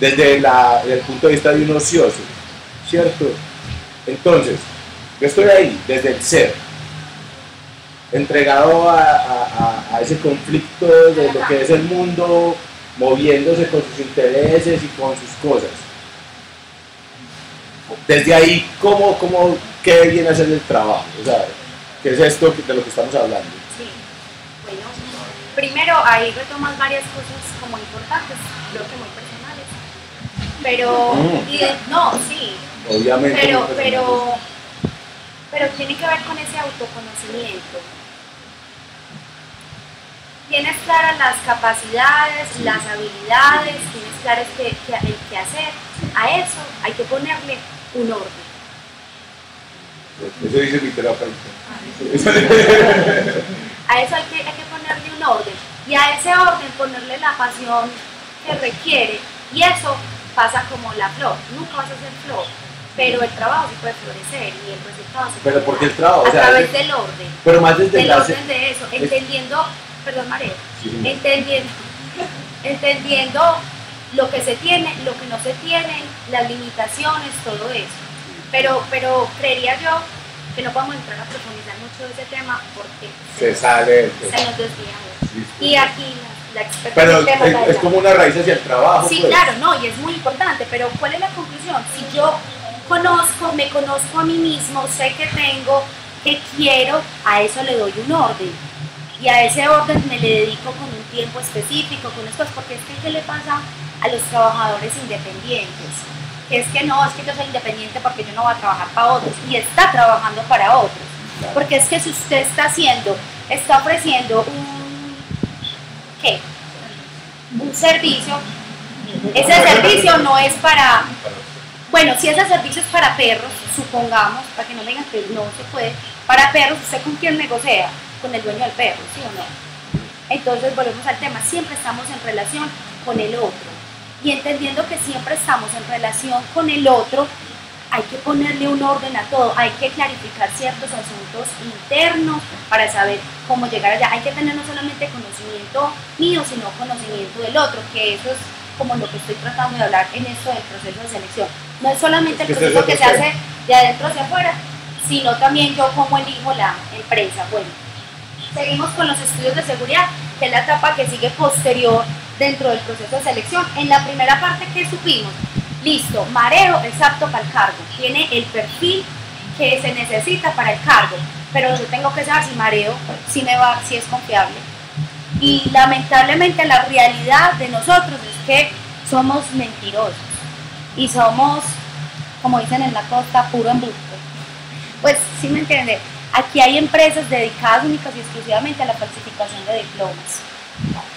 desde, la, desde el punto de vista de un ocioso, ¿cierto? Entonces, yo estoy ahí desde el ser, entregado a- a- a ese conflicto de lo que es el mundo, moviéndose con sus intereses y con sus cosas. Desde ahí, ¿cómo, cómo, ¿qué viene a ser el trabajo? O sea, ¿qué es esto de lo que estamos hablando? Sí. Bueno, primero ahí retomas varias cosas como importantes, creo que muy personales. Pero, Mm. y de- no, sí, Obviamente. pero, pero, pero tiene que ver con ese autoconocimiento. Tienes claras las capacidades, las habilidades, tienes claras qué, qué hay que hacer. A eso hay que ponerle un orden. Eso dice mi terapeuta. A eso hay que, hay que ponerle un orden. Y a ese orden ponerle la pasión que requiere. Y eso pasa como la flor. Nunca vas a ser flor. Pero el trabajo sí puede florecer y el resultado se Pero puede porque el trabajo, o a sea, través es- del orden. Pero más desde la... orden de eso. Entendiendo, perdón María, Sí, entendiendo, entendiendo lo que se tiene, lo que no se tiene, las limitaciones, todo eso. Pero, pero creería yo que no podemos entrar a profundizar mucho de ese tema porque Se sale. se nos desvía mucho. Y aquí la, la experta Pero es, la es como una raíz hacia el trabajo. Sí, pues. claro, no, y es muy importante, pero ¿cuál es la conclusión? Si yo conozco, me conozco a mí mismo, sé que tengo, que quiero, a eso le doy un orden. Y a ese orden me le dedico con un tiempo específico, con esto, porque es que ¿qué le pasa a los trabajadores independientes? Que es que no, es que yo soy independiente porque yo no voy a trabajar para otros y está trabajando para otros. Porque es que si usted está haciendo, está ofreciendo un, ¿qué? Un servicio, ese servicio no es para, bueno, si ese servicio es para perros, supongamos, para que no me digan que no se puede, para perros, ¿usted con quién negocia? Con el dueño del perro, ¿sí o no? Entonces volvemos al tema, siempre estamos en relación con el otro. Y entendiendo que siempre estamos en relación con el otro, hay que ponerle un orden a todo, hay que clarificar ciertos asuntos internos para saber cómo llegar allá. Hay que tener no solamente conocimiento mío, sino conocimiento del otro, que eso es como lo que estoy tratando de hablar en esto del proceso de selección. No es solamente el proceso es que se hace de adentro hacia afuera, sino también yo cómo elijo la empresa. Bueno, seguimos con los estudios de seguridad, que es la etapa que sigue posterior dentro del proceso de selección. En la primera parte que supimos, listo, Mareo es apto para el cargo, tiene el perfil que se necesita para el cargo, pero yo tengo que saber si Mareo, si me va, si es confiable. Y lamentablemente la realidad de nosotros es que somos mentirosos y somos, como dicen en la costa, puro embuste. Pues sí me entiende, aquí hay empresas dedicadas únicas y exclusivamente a la falsificación de diplomas.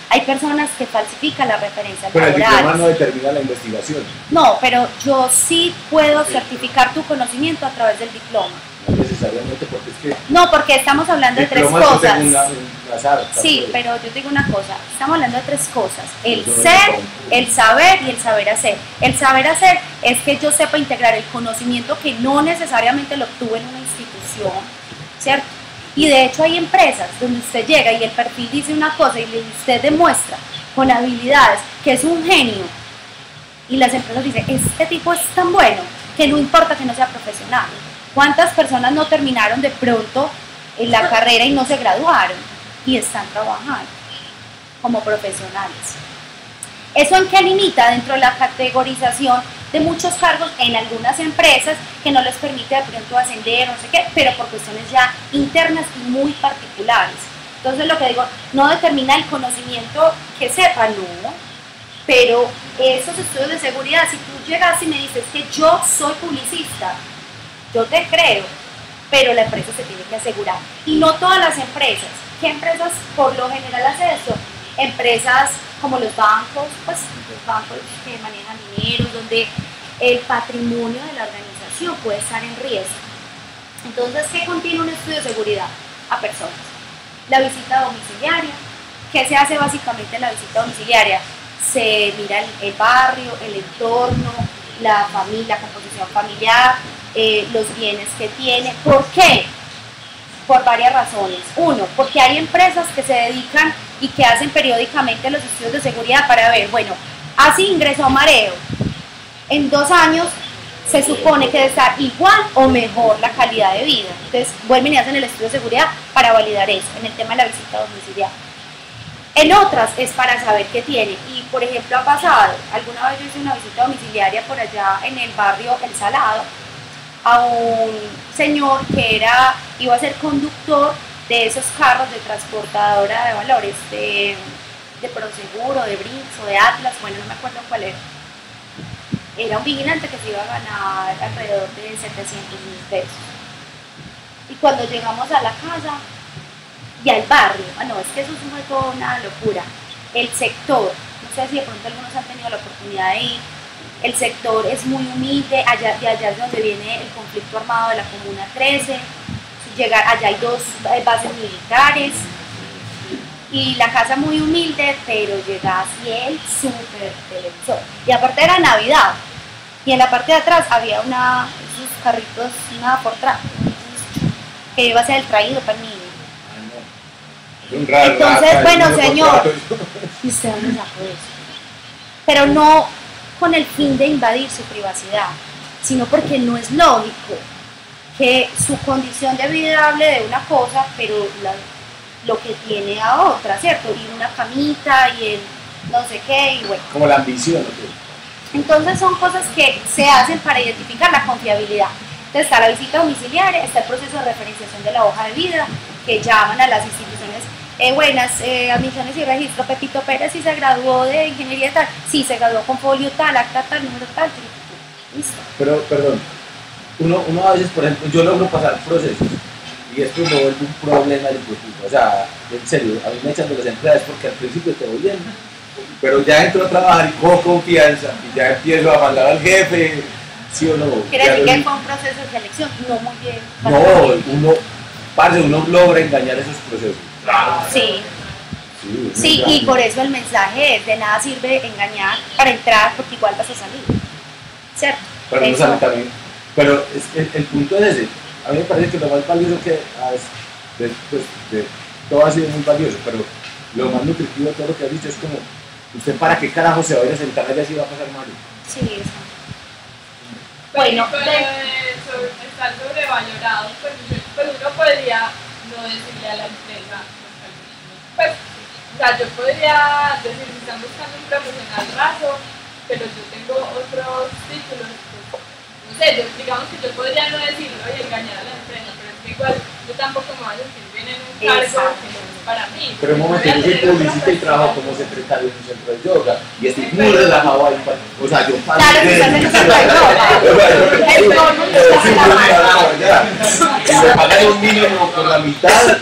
Hay personas que falsifican las referencias Pero el diploma laborales. no determina la investigación. No, pero yo sí puedo certificar tu conocimiento a través del diploma. No necesariamente porque es que No, porque estamos hablando de tres cosas. Sí, tanto- pero yo te digo una cosa, estamos hablando de tres cosas, el ser, el saber y el saber hacer. El saber hacer es que yo sepa integrar el conocimiento que no necesariamente lo obtuve en una institución, ¿cierto? Y de hecho hay empresas donde usted llega y el perfil dice una cosa y usted demuestra con habilidades que es un genio y las empresas dicen, este tipo es tan bueno que no importa que no sea profesional. ¿Cuántas personas no terminaron de pronto en la carrera y no se graduaron y están trabajando como profesionales? ¿Eso en qué limita dentro de la categorización de muchos cargos en algunas empresas que no les permite de pronto ascender, no sé qué, pero por cuestiones ya internas y muy particulares? Entonces lo que digo, no determina el conocimiento que sepa, no, pero esos estudios de seguridad, si tú llegas y me dices que yo soy publicista, yo te creo, pero la empresa se tiene que asegurar. Y no todas las empresas. ¿Qué empresas por lo general hacen esto? Empresas como los bancos, pues los bancos que manejan dinero, donde el patrimonio de la organización puede estar en riesgo. Entonces, ¿qué contiene un estudio de seguridad a personas? La visita domiciliaria. ¿Qué se hace básicamente en la visita domiciliaria? Se mira el, barrio, el entorno, la familia, la composición familiar, eh, los bienes que tiene. ¿Por qué? por varias razones. Uno, porque hay empresas que se dedican y que hacen periódicamente los estudios de seguridad para ver, bueno, así ingresó mareo. En dos años se supone que debe estar igual o mejor la calidad de vida. Entonces vuelven y hacen el estudio de seguridad para validar eso en el tema de la visita domiciliaria. En otras es para saber qué tiene. Y por ejemplo ha pasado, alguna vez yo hice una visita domiciliaria por allá en el barrio El Salado a un señor que era, iba a ser conductor de esos carros de transportadora de valores, de, de Proseguro, de Brinks o de Atlas, bueno, no me acuerdo cuál era. Era un vigilante que se iba a ganar alrededor de 700 mil pesos. Y cuando llegamos a la casa y al barrio, bueno, es que eso fue toda una locura. El sector, no sé si de pronto algunos han tenido la oportunidad de ir, el sector es muy humilde, allá, de allá es donde viene el conflicto armado de la Comuna 13, llegar, allá hay dos eh, bases militares, y la casa muy humilde, pero llega así el súper televisor. Y aparte era Navidad, y en la parte de atrás había una, esos carritos, una por que iba a ser el traído para el niño. Entonces, bueno, señor, y usted no sacó eso. Pero no con el fin de invadir su privacidad, sino porque no es lógico que su condición de vida hable de una cosa, pero lo que tiene a otra, ¿cierto? Y una camita y el no sé qué, y bueno. Como la ambición, Entonces son cosas que se hacen para identificar la confiabilidad. Entonces está la visita domiciliaria, está el proceso de referenciación de la hoja de vida, que llaman a las instituciones eh, buenas, eh, admisiones y registro, Pepito Pérez si se graduó de ingeniería tal, si se graduó con folio tal, acta tal, número tal, listo. Pero, perdón, uno, uno a veces, por ejemplo, yo logro pasar procesos y esto me vuelve un problema de O sea, en serio, a mí me echan de las empresas porque al principio te voy bien, pero ya entro a trabajar y cojo confianza y ya empiezo a mandar al jefe, ¿sí o no? Quiere decir que fue un proceso de selección, no muy bien. No, uno, parce, uno logra engañar esos procesos. Sí. Sí, y por eso el mensaje es, de nada sirve engañar para entrar porque igual vas a salir. ¿Cierto? Pero, eso. también, pero es, el, punto es ese. A mí me parece que lo más valioso que de, pues, de, todo ha sido muy valioso, pero lo más nutritivo de todo lo que has dicho es como, ¿usted para qué carajo se va a ir a sentar allá si va a pasar mal? Sí, eso. Bueno, pero están sobrevalorados, pues, pues uno podría no decirle a la empresa, pues, o sea, yo podría decir, si están buscando un profesional raso, pero yo tengo otros títulos, pues, no sé, yo, digamos que yo podría no decirlo y engañar a la empresa, pero es que igual yo tampoco me voy a sentir bien en un cargo que no es para mí. Pero un momento, yo soy publicista y trabajo como secretario en un centro de yoga y estoy muy relajado ahí. O sea, yo paso. Claro, que estás en un centro de yoga. Y me pagan un mínimo por la mitad,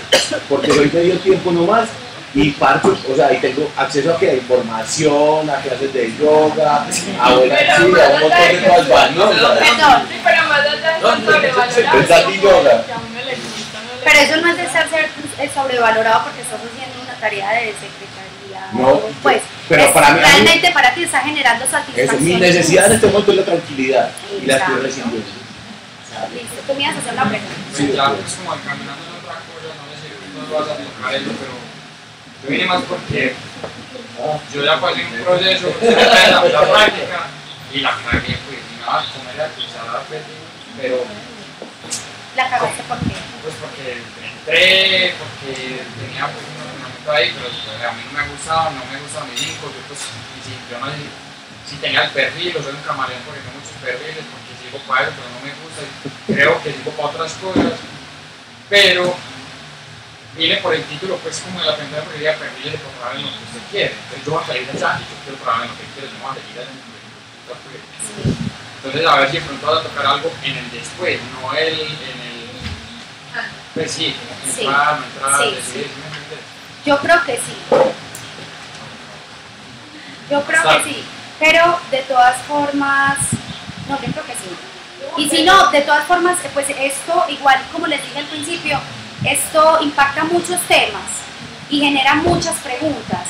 porque soy medio tiempo nomás y parto, o sea, y tengo acceso a que información, a clases de yoga, a buena sí, a un montón de cosas, ¿no? Perdón, pero más allá de yoga. Pero eso no es de ser sobrevalorado porque estás haciendo una tarea de secretaría. No, pues, pero para mí, realmente para ti está generando satisfacción. mi necesidad en este momento es la tranquilidad y la estoy recibiendo. Listo, tú me ibas a hacer una pregunta. Sí, ya, es como caminando en otra cosa, no sé si no vas a tocar eso, pero yo vine más porque yo ya pasé un proceso de la, la práctica y la cagué, pues, nada, comer a cruzar pero... ¿La cagaste por qué? Pues porque entré, porque tenía pues, un ordenamiento ahí, pero pues, a mí no me gustaba, no me gustaba mi hijo, yo pues, si, yo no sé si tenía el perfil, o soy un camaleón porque tengo muchos perfiles, porque sigo para eso, pero no me gusta, y creo que sigo para otras cosas, pero viene por el título, pues como de la primera prioridad, de programar en lo que usted quiere. Entonces yo voy a salir de allá y yo quiero programar en lo que quiero, yo no voy a seguir en el Entonces a ver si de pronto vas a tocar algo en el después, no el, en el... Pues sí, entrar, no entrar, sí, decidir, sí. Yo creo que sí. Yo creo que sí. Pero de todas formas, no, yo creo que sí. Y si no, de todas formas, pues esto, igual como les dije al principio, esto impacta muchos temas y genera muchas preguntas,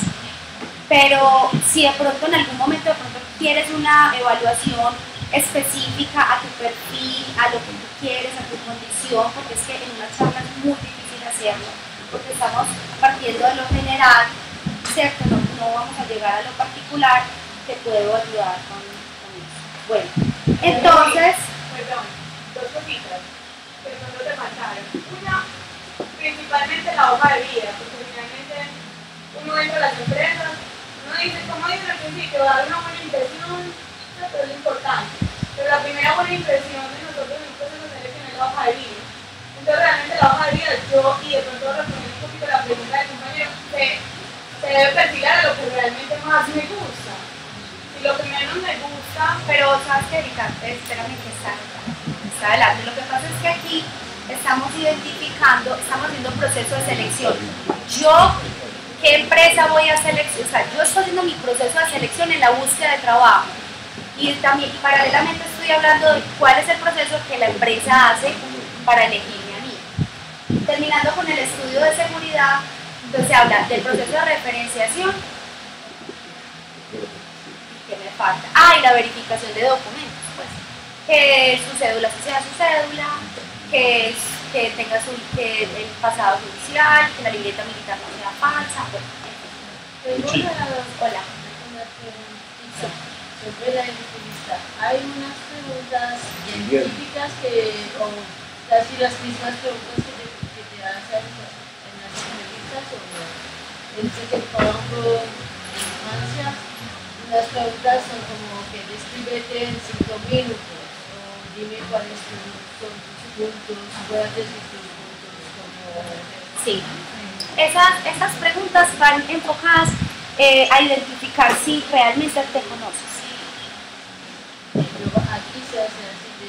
pero si de pronto en algún momento de pronto quieres una evaluación específica a tu perfil, a lo que tú quieres, a tu condición, porque es que en una charla es muy difícil hacerlo, porque estamos partiendo de lo general, ¿cierto? No, vamos a llegar a lo particular, te puedo ayudar con, eso. Bueno, entonces, Perdón, dos cositas que de pronto te faltaron. Una, principalmente la hoja de vida, porque finalmente uno entra a las empresas, uno dice, como dice al principio, dar una buena impresión, eso es lo importante. Pero la primera buena impresión de nosotros en un proceso selección es la hoja de vida. Entonces realmente la hoja de vida, yo, y de pronto respondiendo un poquito la pregunta del compañero, se, se debe perfilar a lo que realmente más me gusta. Si lo que menos me gusta, pero sabes que espérame que está, está adelante. Lo que pasa es que aquí estamos identificando, estamos haciendo un proceso de selección. Yo, ¿qué empresa voy a seleccionar? O sea, yo estoy haciendo mi proceso de selección en la búsqueda de trabajo. Y también y paralelamente estoy hablando de cuál es el proceso que la empresa hace para elegirme a mí. Terminando con el estudio de seguridad, entonces se habla del proceso de referenciación. ¿Qué me falta? Ah, y la verificación de documentos, pues. Que su cédula sea su cédula, que, es- que tenga su, que el pasado judicial, que la libreta militar no sea falsa. Bueno, en fin. Tengo una, Hola. sobre la entrevista. Hay unas preguntas científicas que, o casi las mismas preguntas que te, que te hacen en las entrevistas que por ejemplo, en infancia, las preguntas son como que descríbete en cinco minutos o dime cuáles son tus puntos, decir tus puntos como... Sí. Esas, esas preguntas van enfocadas eh, a identificar si realmente te conoces.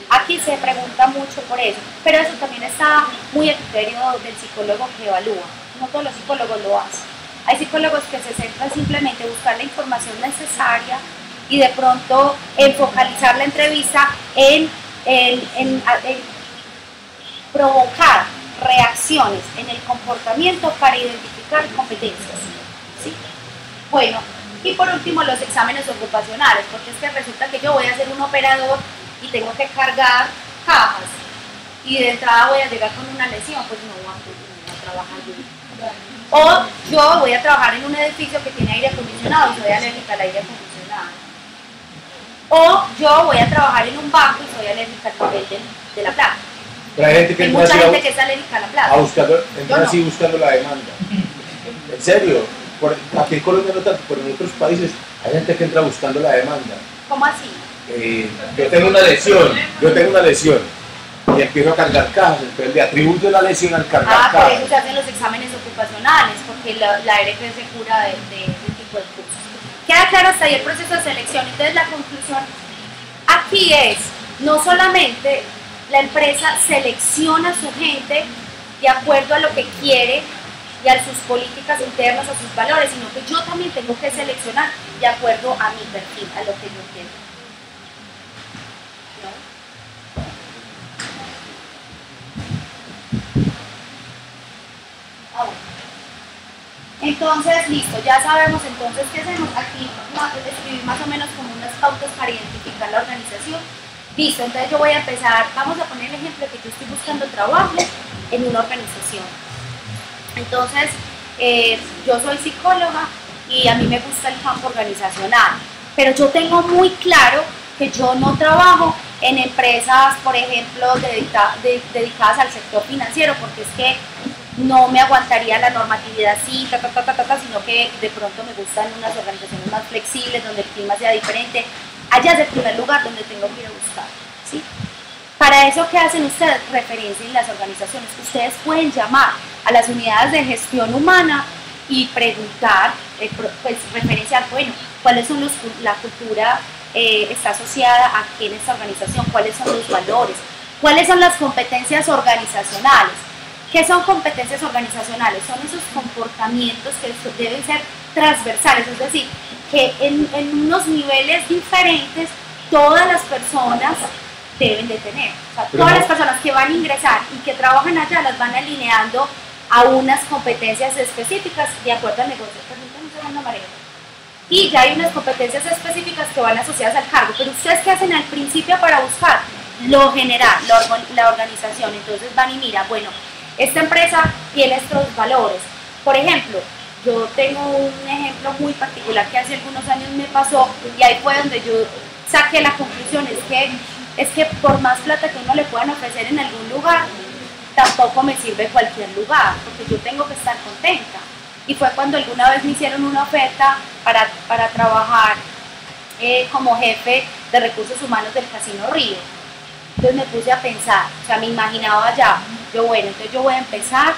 Aquí se pregunta mucho por eso, pero eso también está muy a criterio del psicólogo que evalúa. No todos los psicólogos lo hacen. Hay psicólogos que se centran simplemente en buscar la información necesaria y de pronto en focalizar la entrevista en, en- en- en provocar reacciones en el comportamiento para identificar competencias. Bueno, y por último los exámenes ocupacionales, porque es que resulta que yo voy a ser un operador y tengo que cargar cajas y de entrada voy a llegar con una lesión, pues no voy a, no voy a trabajar bien. O yo voy a trabajar en un edificio que tiene aire acondicionado y soy alérgica al aire acondicionado. O yo voy a trabajar en un banco y soy alérgica al papel de, de la plata. Pero hay gente que Hay mucha gente a, que alérgica a la a plata. buscando, entra no. así buscando la demanda. En serio, por, aquí en Colombia no tanto, pero en otros países hay gente que entra buscando la demanda. ¿Cómo así? Eh, yo tengo una lesión, yo tengo una lesión y empiezo a cargar cajas, entonces le atribuyo la lesión al cargar Ah, por cajas. eso se hacen los exámenes ocupacionales, porque la, la se cura de, de ese tipo de cursos. Queda claro hasta ahí el proceso de selección. Entonces la conclusión aquí es, no solamente la empresa selecciona a su gente de acuerdo a lo que quiere y a sus políticas internas, a sus valores, sino que yo también tengo que seleccionar de acuerdo a mi perfil, a lo que yo quiero. Ah. Entonces, listo, ya sabemos entonces qué hacemos. Aquí ma- escribir más o menos como unas pautas para identificar la organización. Listo, entonces yo voy a empezar, vamos a poner el ejemplo que yo estoy buscando trabajo en una organización. Entonces, eh, yo soy psicóloga y a mí me gusta el campo organizacional, pero yo tengo muy claro que yo no trabajo en empresas, por ejemplo, dedica- de- dedicadas al sector financiero, porque es que no me aguantaría la normatividad así, ta, ta, ta, ta, ta, ta, sino que de pronto me gustan unas organizaciones más flexibles, donde el clima sea diferente. Allá es el primer lugar donde tengo que ir a buscar. ¿sí? Para eso, ¿qué hacen ustedes? Referencien las organizaciones. Ustedes pueden llamar a las unidades de gestión humana y preguntar, eh, pues referenciar, bueno, cuáles son los, la cultura eh, está asociada a qué en esta organización, cuáles son los valores, cuáles son las competencias organizacionales. ¿Qué son competencias organizacionales? Son esos comportamientos que deben ser transversales, es decir, que en, en unos niveles diferentes todas las personas deben de tener. O sea, todas no- las personas que van a ingresar y que trabajan allá las van alineando a unas competencias específicas de acuerdo al negocio. Permítanme. Y ya hay unas competencias específicas que van asociadas al cargo. Pero ustedes qué hacen al principio para buscar lo general, la, organización. Entonces van y miran, bueno, esta empresa tiene estos valores. Por ejemplo, yo tengo un ejemplo muy particular que hace algunos años me pasó y ahí fue donde yo saqué la conclusión, es que, es que por más plata que uno le puedan ofrecer en algún lugar, tampoco me sirve cualquier lugar, porque yo tengo que estar contenta. Y fue cuando alguna vez me hicieron una oferta para, para trabajar eh, como jefe de recursos humanos del Casino Río. Entonces me puse a pensar, o sea, me imaginaba ya, yo bueno, entonces yo voy a empezar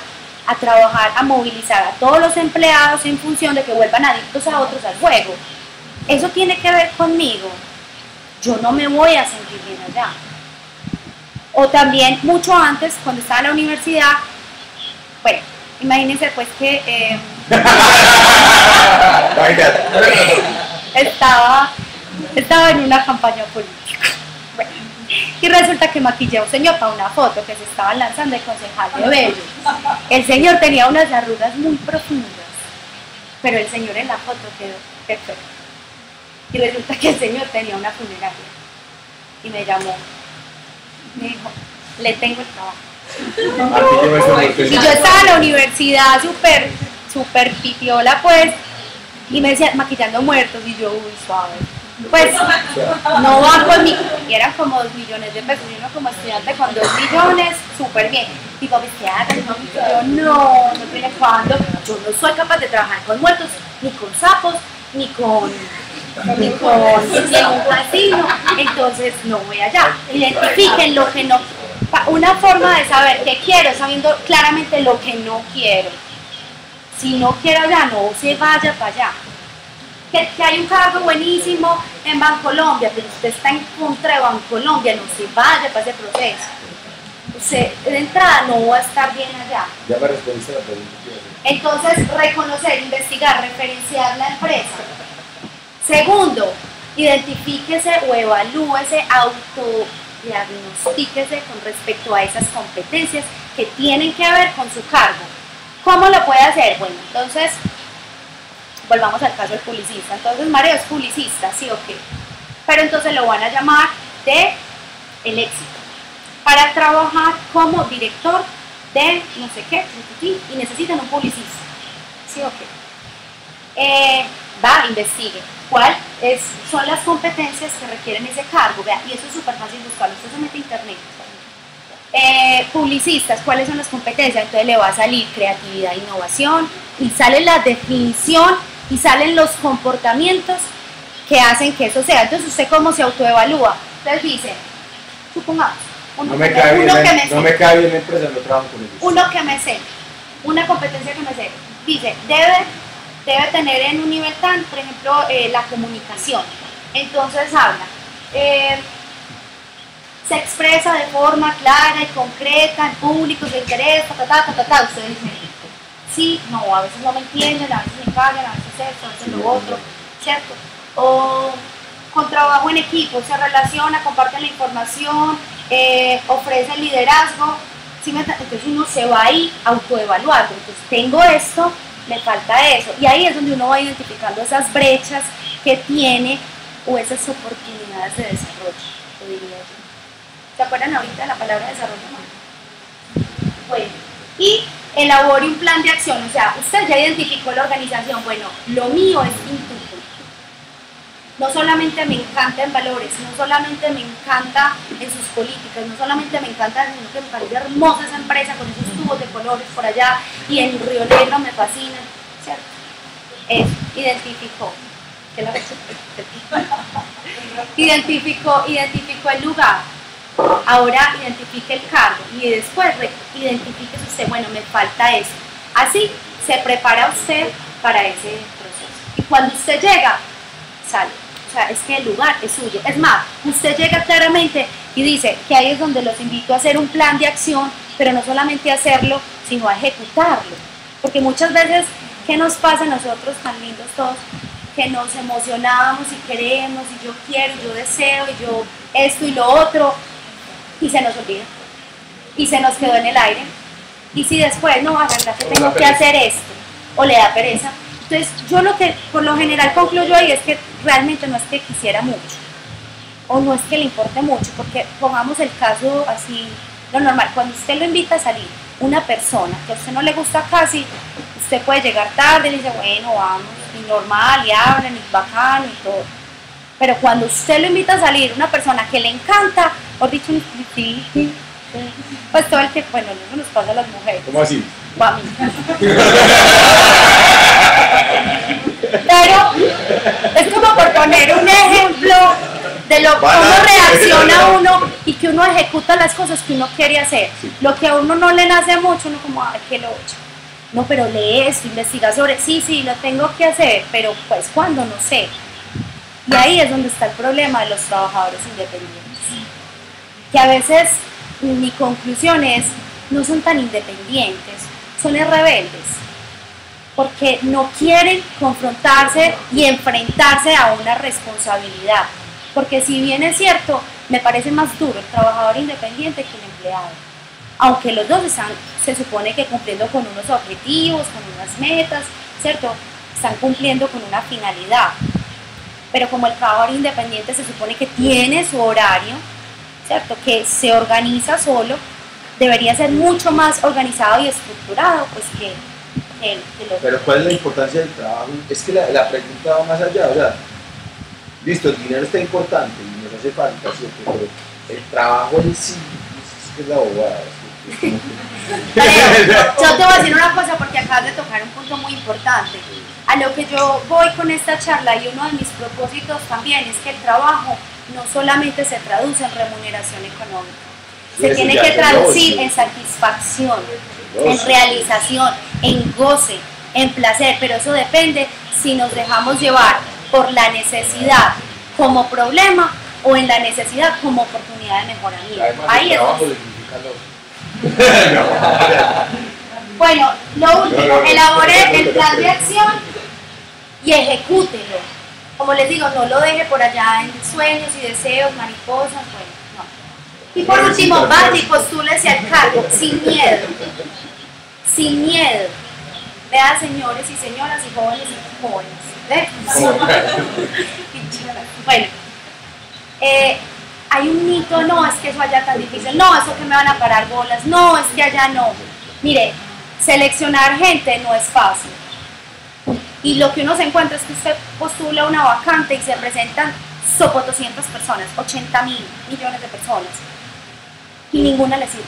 a trabajar, a movilizar a todos los empleados en función de que vuelvan adictos a otros al juego. Eso tiene que ver conmigo. Yo no me voy a sentir bien allá. O también mucho antes, cuando estaba en la universidad, bueno, imagínense pues que eh, estaba, estaba en una campaña política. Y resulta que maquillé a un señor para una foto que se estaba lanzando de concejal de Bello. El señor tenía unas arrugas muy profundas, pero el señor en la foto quedó perfecto. Y resulta que el señor tenía una funeraria. Y me llamó. Me dijo, le tengo el trabajo. Y yo estaba en la universidad súper, súper pitiola pues, y me decían, maquillando muertos, y yo, uy, suave. Pues, no va conmigo, y eran como dos millones de pesos, y uno como estudiante con dos millones, súper bien. Digo, ¿qué hagas, mami? Yo, no, no tiene cuándo, yo no soy capaz de trabajar con muertos, ni con sapos, ni con ni con un casino, entonces no voy allá. Identifiquen lo que no, una forma de saber qué quiero, sabiendo claramente lo que no quiero. Si no quiero allá, no se vaya para allá. Que, que hay un cargo buenísimo en Bancolombia, pero usted está en contra de Bancolombia, no se vaya para ese proceso. Usted de entrada no va a estar bien allá. Ya me respondiste la pregunta. Entonces, reconocer, investigar, referenciar la empresa. Segundo, identifíquese o evalúese, autodiagnostíquese con respecto a esas competencias que tienen que ver con su cargo. ¿Cómo lo puede hacer? Bueno, entonces, volvamos al caso del publicista. Entonces, Mario es publicista, sí o qué. Pero entonces lo van a llamar de el éxito para trabajar como director de no sé qué, y necesitan un publicista. ¿Sí o qué? Eh, va, investigue. ¿Cuál es, son las competencias que requieren ese cargo? Vea, y eso es súper fácil buscarlo. Usted se mete a internet. Eh, publicistas, ¿cuáles son las competencias? Entonces le va a salir creatividad, innovación, y sale la definición y salen los comportamientos que hacen que eso sea. Entonces, ¿usted cómo se autoevalúa? Entonces dice, supongamos, uno, No me cae uno que me no me cae bien la empresa, no trabajo con ellos. uno que me sé, una competencia que me sé, dice, debe, debe tener en un nivel tan, por ejemplo, eh, la comunicación. Entonces habla, eh, se expresa de forma clara y concreta, en público, se interesa, ta, ta, ta, ta, ta. Ustedes dicen, sí, no, a veces no me entienden, a veces me cagan, a veces esto, veces lo otro, ¿cierto? O con trabajo en equipo, se relaciona, comparte la información, eh, ofrece liderazgo, ¿sí entonces uno se va ahí autoevaluando, entonces tengo esto, me falta eso, y ahí es donde uno va identificando esas brechas que tiene o esas oportunidades de desarrollo, yo diría yo. ¿Se acuerdan ahorita de la palabra desarrollo humano? Bueno, y elabore un plan de acción, o sea, usted ya identificó la organización, bueno, lo mío es Intuitu. No solamente me encanta en valores, no solamente me encanta en sus políticas, no solamente me encanta, sino que me parece hermosa esa empresa con esos tubos de colores por allá y en Río Negro me fascina, ¿cierto? Identificó. ¿Qué la identificó, identificó el lugar. Ahora identifique el cargo y después identifique usted, bueno, me falta eso. Así se prepara usted para ese proceso. Y cuando usted llega, sale. O sea, es que el lugar es suyo. Es más, usted llega claramente y dice que ahí es donde los invito a hacer un plan de acción, pero no solamente a hacerlo, sino a ejecutarlo. Porque muchas veces, ¿qué nos pasa a nosotros tan lindos todos? Que nos emocionamos y queremos y yo quiero, y yo deseo, y yo esto y lo otro, y se nos olvida. Y se nos quedó en el aire. Y si después, no, la verdad que tengo que hacer esto, o le da pereza. Entonces, yo lo que por lo general concluyo ahí es que realmente no es que quisiera mucho, o no es que le importe mucho, porque pongamos el caso así, lo normal, cuando usted lo invita a salir una persona que a usted no le gusta casi, usted puede llegar tarde y le dice, bueno, vamos, y normal, y hablan, y bacano, y todo. Pero cuando usted lo invita a salir, una persona que le encanta, o dicho, sí, sí, sí, pues todo el que, bueno, eso nos pasa a las mujeres. ¿Cómo así? mí. Pero es como por poner un ejemplo de lo cómo reacciona uno y que uno ejecuta las cosas que uno quiere hacer. Lo que a uno no le nace mucho, uno como, ay, que lo he hecho. No, pero lee esto, investiga sobre, sí, sí, lo tengo que hacer, pero pues cuando no sé. Y ahí es donde está el problema de los trabajadores independientes. Que a veces mi conclusión es, no son tan independientes, son es rebeldes, porque no quieren confrontarse y enfrentarse a una responsabilidad. Porque si bien es cierto, me parece más duro el trabajador independiente que el empleado. Aunque los dos están, se supone que cumpliendo con unos objetivos, con unas metas, ¿cierto? Están cumpliendo con una finalidad. Pero como el trabajador independiente se supone que tiene su horario, ¿cierto? Que se organiza solo, debería ser mucho más organizado y estructurado, pues que, que, que lo- Pero ¿cuál es la importancia del trabajo? Es que la, la pregunta va más allá, o sea, listo, el dinero está importante y nos hace falta, ¿cierto? pero el trabajo en sí es, que es la bobada. Pero yo te voy a decir una cosa porque acabas de tocar un punto muy importante. A lo que yo voy con esta charla y uno de mis propósitos también es que el trabajo no solamente se traduce en remuneración económica, se tiene que traducir en satisfacción, en realización, en goce, en placer, pero eso depende si nos dejamos llevar por la necesidad como problema o en la necesidad como oportunidad de mejoramiento. Ahí es Bueno, lo último, elabore el plan de acción y ejecútelo. Como les digo, no lo deje por allá en sueños y deseos, mariposas, bueno, no. Y por último, y postúlese al cargo, sin miedo. Sin miedo. Vea, señores y señoras y jóvenes y jóvenes. ¿ve? bueno, eh, hay un mito, no, es que eso allá tan difícil, no, eso que me van a parar bolas, no, es que allá no. Mire, seleccionar gente no es fácil. Y lo que uno se encuentra es que usted postula una vacante y se presentan sopo 200 personas, 80 mil millones de personas, y ninguna le sirve.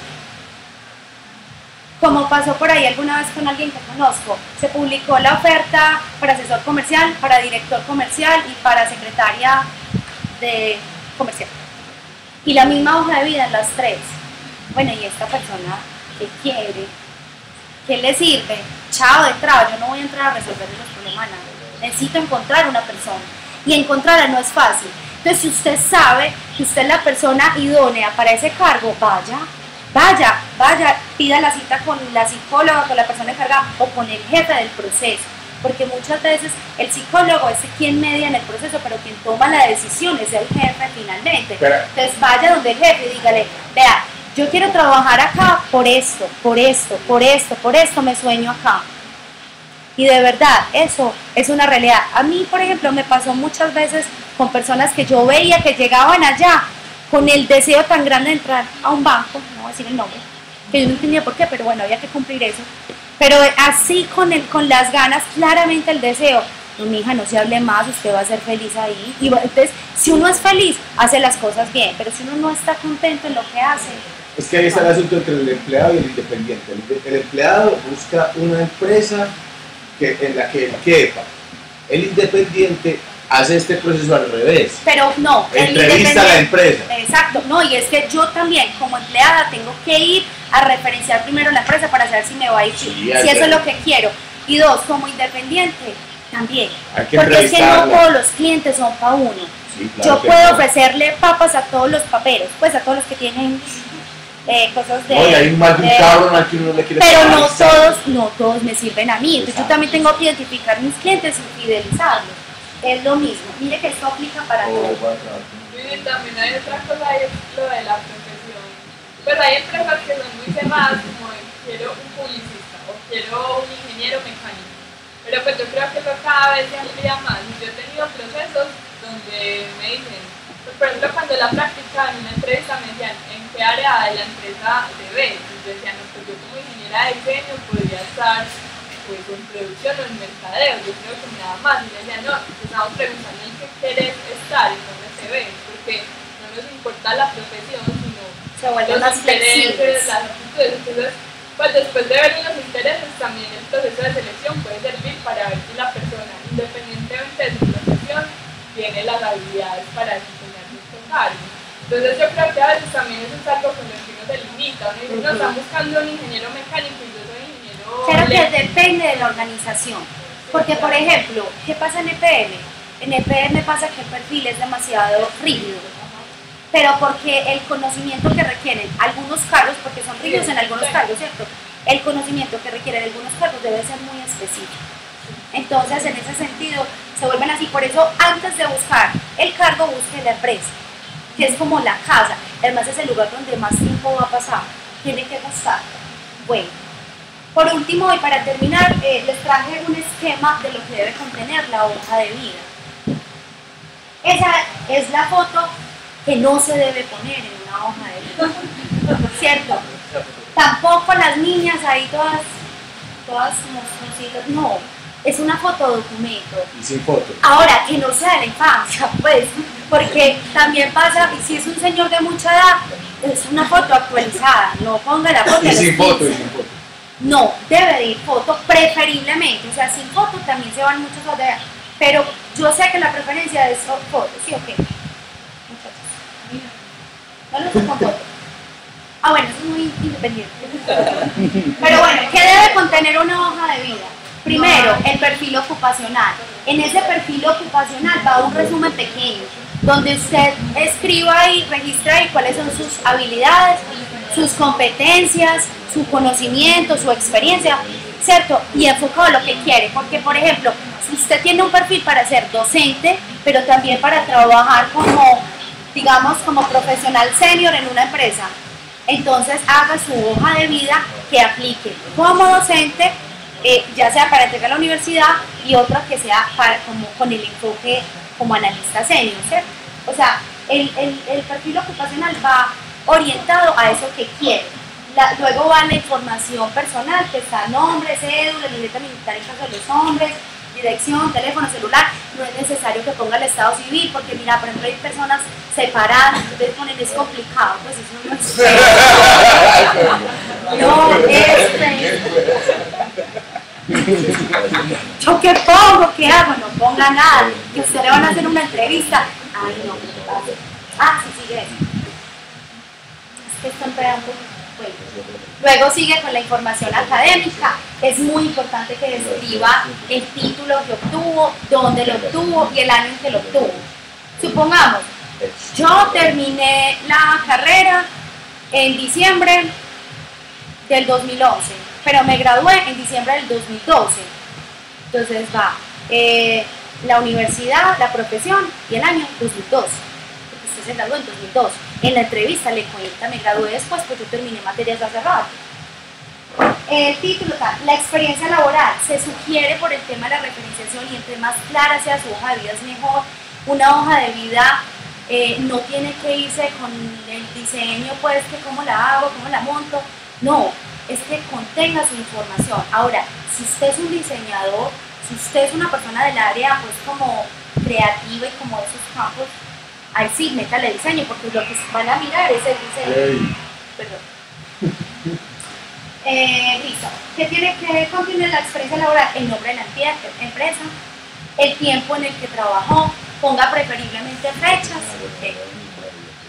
Como pasó por ahí alguna vez con alguien que conozco, se publicó la oferta para asesor comercial, para director comercial y para secretaria de comercial. Y la misma hoja de vida en las tres. Bueno, ¿y esta persona qué quiere? ¿Qué le sirve? Chao de entrada, yo no voy a entrar a resolver los problemas a nadie. Necesito encontrar una persona. Y encontrarla no es fácil. Entonces, si usted sabe que usted es la persona idónea para ese cargo, vaya, vaya, vaya, pida la cita con la psicóloga, con la persona encargada o con el jefe del proceso. Porque muchas veces el psicólogo es quien media en el proceso, pero quien toma la decisión es el jefe finalmente. Pero- Entonces vaya donde el jefe y dígale, vea, yo quiero trabajar acá por esto, por esto, por esto, por esto me sueño acá. Y de verdad, eso es una realidad. A mí, por ejemplo, me pasó muchas veces con personas que yo veía que llegaban allá con el deseo tan grande de entrar a un banco, no voy a decir el nombre, que yo no entendía por qué, pero bueno, había que cumplir eso. Pero así con, el, con las ganas, claramente el deseo, no, mi hija, no se hable más, usted va a ser feliz ahí. Y entonces, si uno es feliz, hace las cosas bien, pero si uno no está contento en lo que hace, Es que ahí está el asunto entre el empleado y el independiente. El, el empleado busca una empresa que, en la que él quepa. El independiente hace este proceso al revés. pero no, el Entrevista a la empresa. Exacto, no, y es que yo también como empleada tengo que ir a referenciar primero la empresa para saber si me va a ir, Sí, si eso es lo que quiero. Y dos, como independiente, también. Porque es que no todos los clientes son para uno. Sí, claro yo puedo no. ofrecerle papas a todos los paperos, pues a todos los que tienen eh, cosas de... Y hay un mal de un de- cabrón al que uno le quiere pero no todos, no todos me sirven a mí. Entonces yo también tengo que identificar mis clientes y fidelizarlos. Es lo mismo. Mire que esto aplica para Oh, todo. va a trabajar. Y también hay otra cosa, es lo de la profesión. Pues hay empresas que son muy cerradas, como de, quiero un publicista o quiero un ingeniero mecánico. Pero pues yo creo que eso cada vez se amplía más. Y Yo he tenido procesos donde me dicen, por ejemplo, cuando la práctica en una empresa me decían, ¿en qué área de la empresa te ves? Y yo decía, no, pues yo como ingeniera de diseño podría estar pues en producción o en mercadeo, yo creo que nada más. Y me decía, no, estamos preguntando en qué querés estar y dónde se ven, porque no nos importa la profesión, sino Se los más flexibles. intereses, las aptitudes. Entonces, pues después de ver los intereses, también el proceso de selección puede servir para ver si la persona, independientemente de su profesión, tiene las habilidades para Entonces yo creo que a veces también eso es algo con lo que uno se limita. Uno dice, no, están buscando un ingeniero mecánico y yo soy ingeniero... Creo que eléctrico". depende de la organización. Porque, por ejemplo, ¿qué pasa en EPM? En EPM pasa que el perfil es demasiado rígido. Pero porque el conocimiento que requieren algunos cargos, porque son rígidos en algunos cargos, ¿cierto? El conocimiento que requieren algunos cargos debe ser muy específico. Entonces, en ese sentido, se vuelven así. Por eso, antes de buscar el cargo, busque la empresa, es como la casa. Además, es el lugar donde más tiempo va a pasar. Tiene que gustar. Bueno, por último, y para terminar, eh, les traje un esquema de lo que debe contener la hoja de vida. Esa es la foto que no se debe poner en una hoja de vida. ¿Cierto? Tampoco las niñas ahí todas, todas no. Es una fotodocumento. Y sin foto. Ahora, que no sea de la infancia, pues, porque también pasa, si es un señor de mucha edad, es una foto actualizada, no ponga la foto de Y sin foto, 15. y sin foto. No, debe de ir foto, preferiblemente, o sea, sin foto también se van muchos fotos, pero yo sé que la preferencia es foto, ¿sí o qué? Muchachos. No lo con foto. Ah, bueno, eso es muy independiente. Pero bueno, ¿qué debe contener una hoja de vida? Primero, el perfil ocupacional. En ese perfil ocupacional va un resumen pequeño, donde usted escriba y registra ahí cuáles son sus habilidades, sus competencias, su conocimiento, su experiencia, ¿cierto? Y enfocado a lo que quiere, porque por ejemplo, si usted tiene un perfil para ser docente, pero también para trabajar como, digamos, como profesional senior en una empresa, entonces haga su hoja de vida que aplique como docente, eh, ya sea para entregar a la universidad y otra que sea para, como, con el enfoque como analista senior, ¿cierto? O sea, el, el, el perfil ocupacional va orientado a eso que quiere. La- luego va la información personal, que está nombre, cédula, libreta militar en caso de los hombres, dirección, teléfono, celular. No es necesario que ponga el estado civil, porque mira, por ejemplo, hay personas separadas, entonces ponen es complicado, pues eso no es. No, este. ¿Yo qué pongo? ¿Qué hago? No ponga nada. Que usted le van a hacer una entrevista. Ay, no. Ah, sí, sigue eso. Es que está empezando. Bueno. Luego sigue con la información académica. Es muy importante que describa el título que obtuvo, dónde lo obtuvo y el año en que lo obtuvo. Supongamos, yo terminé la carrera en diciembre del 2011, pero me gradué en diciembre del 2012. Entonces va eh, la universidad, la profesión y el año 2012. Porque usted se graduó en 2012. En la entrevista le cuenta, me gradué después porque yo terminé materias hace rato. El título, la experiencia laboral se sugiere por el tema de la referenciación y entre más clara sea su hoja de vida es mejor. Una hoja de vida eh, no tiene que irse con el diseño, pues que cómo la hago, cómo la monto. No, es que contenga su información. Ahora, si usted es un diseñador, si usted es una persona del área, pues como creativa y como de esos campos, ahí sí, métale diseño, porque lo que van a mirar es el diseño. Perdón. Eh, listo. ¿Qué tiene que contener la experiencia laboral? El nombre de la empresa, el tiempo en el que trabajó, ponga preferiblemente fechas. eh,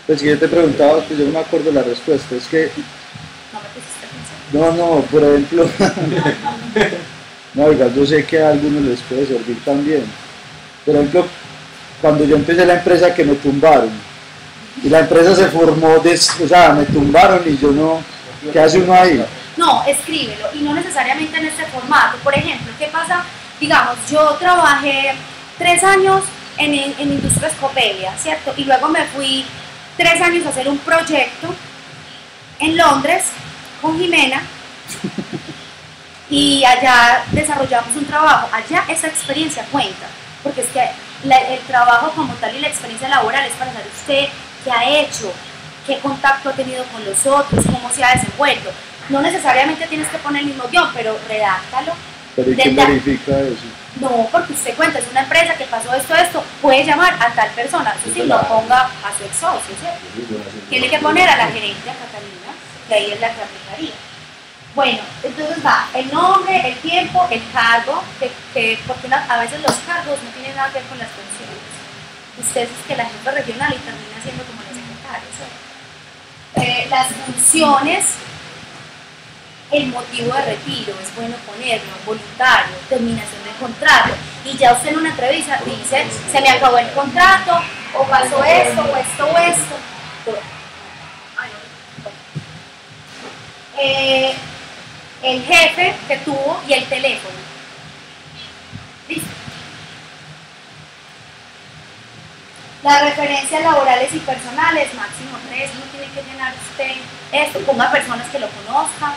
Pues yo te preguntaba, que yo no me acuerdo la respuesta, es que, no, no, por ejemplo, no, oiga, yo sé que a algunos les puede servir también. Por ejemplo, cuando yo empecé la empresa que me tumbaron, y la empresa se formó, des- o sea, me tumbaron y yo no, ¿qué hace uno ahí? No, escríbelo y no necesariamente en este formato. Por ejemplo, ¿qué pasa? Digamos, yo trabajé tres años en, en Industria Escopelia, ¿cierto? Y luego me fui tres años a hacer un proyecto en Londres con Jimena y allá desarrollamos un trabajo. Allá esa experiencia cuenta, porque es que la- el trabajo como tal y la experiencia laboral es para saber usted qué ha hecho, qué contacto ha tenido con los otros, cómo se ha desenvuelto. no necesariamente tienes que poner el mismo guion, pero redáctalo. Pero ¿y quién verifica eso? No, porque usted cuenta, es una empresa que pasó esto, esto, puede llamar a tal persona. Eso sí, no ponga a su ex socio, ¿cierto? Tiene que poner a la gerente a Catalina, ahí es la que aplicaría. Bueno, entonces va el nombre, el tiempo, el cargo, que, que- porque a veces los cargos no tienen nada que ver con las funciones. Usted es que la jefa regional y termina siendo como la secretaria. Eh, las funciones, el motivo de retiro, es bueno ponerlo, voluntario, terminación del contrato. Y ya usted en una entrevista dice, se me acabó el contrato, o pasó esto, o esto, o esto no. Eh, el jefe que tuvo y el teléfono. Listo. Las referencias laborales y personales, máximo tres, no tiene que llenar usted esto, ponga personas que lo conozcan,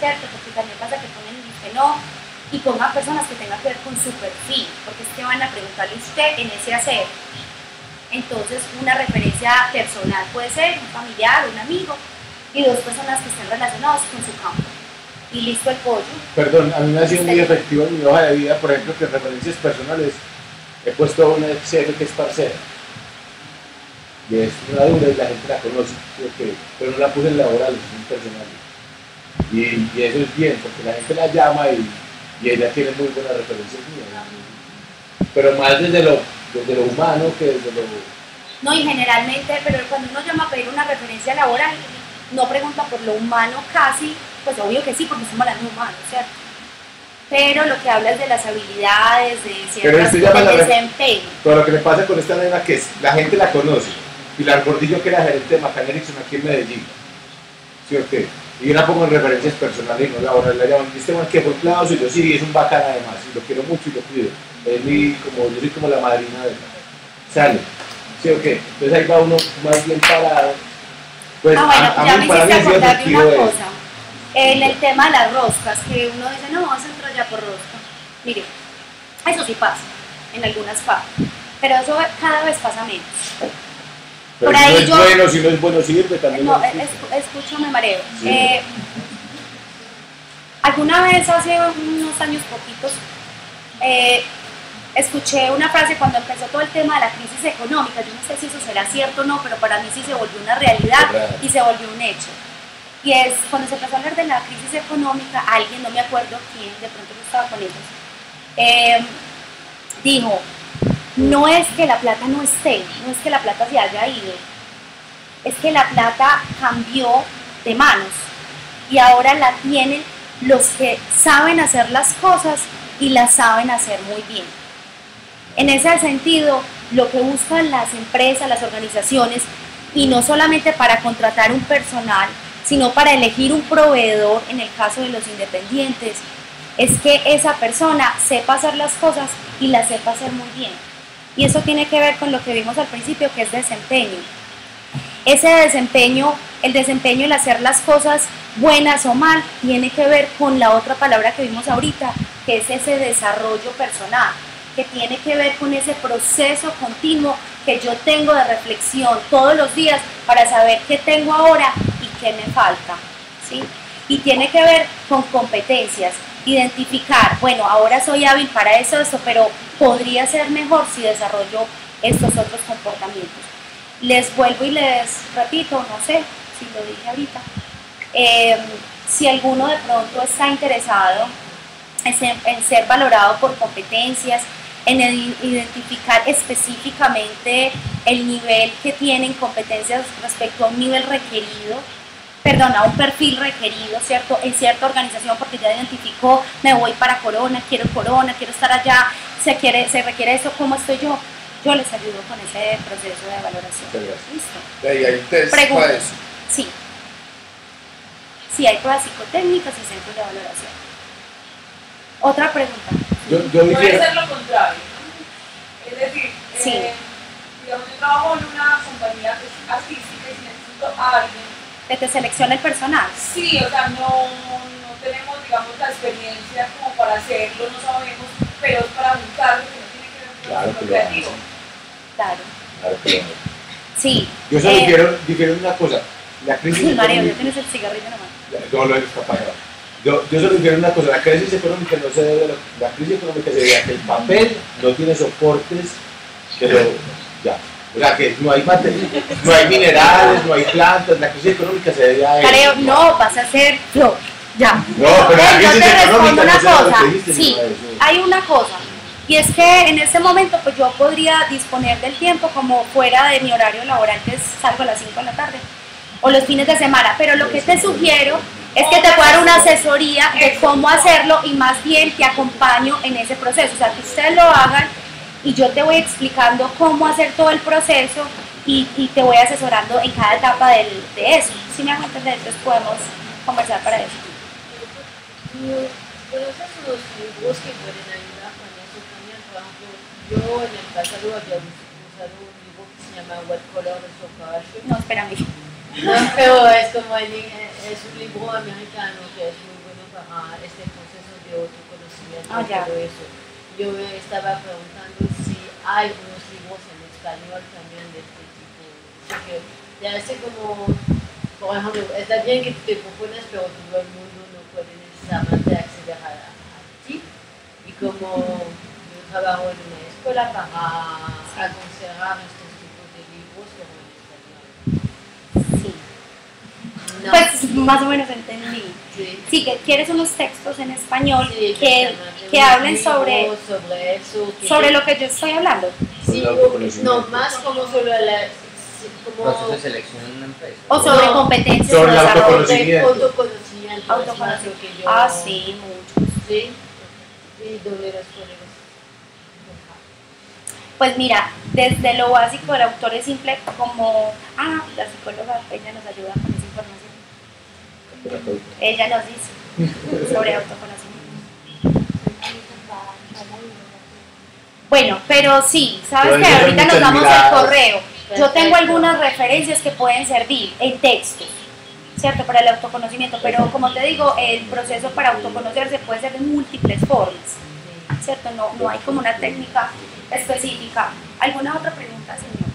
¿cierto? Porque también pasa que ponen que no, y ponga personas que tengan que ver con su perfil, porque es que van a preguntarle a usted en ese hacer. Entonces, una referencia personal puede ser un familiar, un amigo, y dos personas que estén relacionados con su campo. Y listo el pollo. Perdón, a mí me ha sido muy efectivo en mi hoja de vida, por ejemplo, que en referencias personales he puesto una ex jefe que es parcera. Y es una dura y la gente la conoce, ¿sí o qué? pero no la puse en laborales, es un personal. Y, y eso es bien, porque la gente la llama y, y ella tiene muy buenas referencias mías. Pero más desde lo, desde lo humano que desde lo... No, y generalmente, pero cuando uno llama a pedir una referencia laboral, no pregunta por lo humano casi, pues obvio que sí, porque somos hablando de humanos, ¿cierto? Pero lo que habla es de las habilidades, de ciertas la re- desempeño. Pero lo que me pasa con esta nena que es, la gente la conoce. Pilar Gordillo, que era gerente de Macan Erickson aquí en Medellín. ¿Sí o qué? Y yo la pongo en referencias personales y no laborales. La llaman, este man que fue empleado suyo, sí, es un bacán además, y lo quiero mucho y lo cuido. Es mi, como, yo soy como la madrina de él. Sale. ¿Sí o qué? Entonces ahí va uno más bien parado. Pues ah, bueno, a, a ya me hiciste acordar de una cosa. En el tema de las roscas, que uno dice, no, vas a entrar ya por rosca. Mire, eso sí pasa en algunas partes, pero eso cada vez pasa menos. Pero por si ahí no es yo- bueno, si no es bueno sirve también. No, es- Mareo. Sí. Eh, alguna vez, hace unos años poquitos, eh, escuché una frase cuando empezó todo el tema de la crisis económica. Yo no sé si eso será cierto o no, pero para mí sí se volvió una realidad y se volvió un hecho. Y es cuando se empezó a hablar de la crisis económica, alguien, no me acuerdo quién, de pronto yo estaba con ellos, eh, dijo, no es que la plata no esté, no es que la plata se haya ido, es que la plata cambió de manos y ahora la tienen los que saben hacer las cosas y las saben hacer muy bien. En ese sentido, lo que buscan las empresas, las organizaciones, y no solamente para contratar un personal, sino para elegir un proveedor, en el caso de los independientes, es que esa persona sepa hacer las cosas y las sepa hacer muy bien. Y eso tiene que ver con lo que vimos al principio, que es desempeño. Ese desempeño, el desempeño, el hacer las cosas buenas o mal, tiene que ver con la otra palabra que vimos ahorita, que es ese desarrollo personal, que tiene que ver con ese proceso continuo que yo tengo de reflexión todos los días para saber qué tengo ahora y qué me falta. ¿sí? Y tiene que ver con competencias, identificar, bueno, ahora soy hábil para eso, eso, pero podría ser mejor si desarrollo estos otros comportamientos. Les vuelvo y les repito, no sé si lo dije ahorita, eh, si alguno de pronto está interesado en ser, en ser valorado por competencias, en edi- identificar específicamente el nivel que tienen competencias respecto a un nivel requerido, perdón, a un perfil requerido, ¿cierto? En cierta organización, porque ya identificó, me voy para Corona, quiero Corona, quiero estar allá, se, quiere, se requiere eso, ¿cómo estoy yo? Yo les ayudo con ese proceso de valoración. ¿Listo? De ahí hay test Preguntas. para eso. Sí. Sí, hay pruebas psicotécnicas y centros de valoración. Otra pregunta. Yo, yo Puede ser lo contrario. Es decir, Sí. eh, digamos, yo trabajo en una compañía que es artística y si necesito a alguien, De que seleccione el personal. sí, o sea, no, no tenemos, digamos, la experiencia como para hacerlo, no sabemos, pero es para buscarlo que no tiene que ver con Claro lo creativo. Claro. Claro que lo- Sí. Yo solo Eh, difiero en una cosa. La crisis Sí, Mario, ya tienes el cigarrillo en la mano. No, lo está pagado. Yo, yo solo quiero una cosa, la crisis económica no se debe a lo- la crisis económica se debe a que el papel no tiene soportes que lo, ya. O sea que no hay no hay minerales, no hay plantas, la crisis económica se debe a eso. Creo, no, vas a hacer flor. Ya. No, pero la crisis te respondo económica una no cosa. dijiste, Sí, hay una cosa. Y es que en ese momento pues yo podría disponer del tiempo como fuera de mi horario laboral, que es salgo a las 5 de la tarde, o los fines de semana. Pero lo que te sugiero es que te pueda dar una asesoría de cómo hacerlo y más bien te acompaño en ese proceso. O sea, que ustedes lo hagan y yo te voy explicando cómo hacer todo el proceso y, y te voy asesorando en cada etapa del- de eso. Si me hago entender, entonces podemos conversar para eso. ¿Conoces unos libros que pueden ayudar con eso también? Por ejemplo, yo en el pasado había usado un que se llama What Color is Your. No, espérame. No, pero es como el, es un libro americano que es muy bueno para este proceso de autoconocimiento Ah, todo eso. Yo me estaba preguntando si hay unos libros en español también de este tipo. Porque ya sé como, por ejemplo, está bien que te propones, pero todo el mundo no puede necesariamente acceder a, a ti. Y como yo trabajo en una escuela para aconsejar estos tipos de libros, pero en español. Sí. No. Pues más o menos entendí. Sí. Sí, que quieres unos textos en español Sí, que, que hablen sobre, sobre eso. que- sobre lo que yo estoy hablando. Sí, el no, más como sobre la. Como Proceso de selección en una empresa. O sobre No. competencias Sobre el autoconocimiento. de autoconocimiento. que yo- Ah, sí, mucho. Sí. Y podemos. Pues mira, desde lo básico del autor es simple como, ah, la psicóloga, ella nos ayuda con Ella nos dice sobre autoconocimiento. Bueno, pero sí, sabes Pero que ahorita nos damos el correo. Yo tengo algunas referencias que pueden servir en textos, ¿cierto? Para el autoconocimiento, pero como te digo, el proceso para autoconocerse puede ser de múltiples formas, ¿cierto? No, no hay como una técnica específica. ¿Alguna otra pregunta, señores?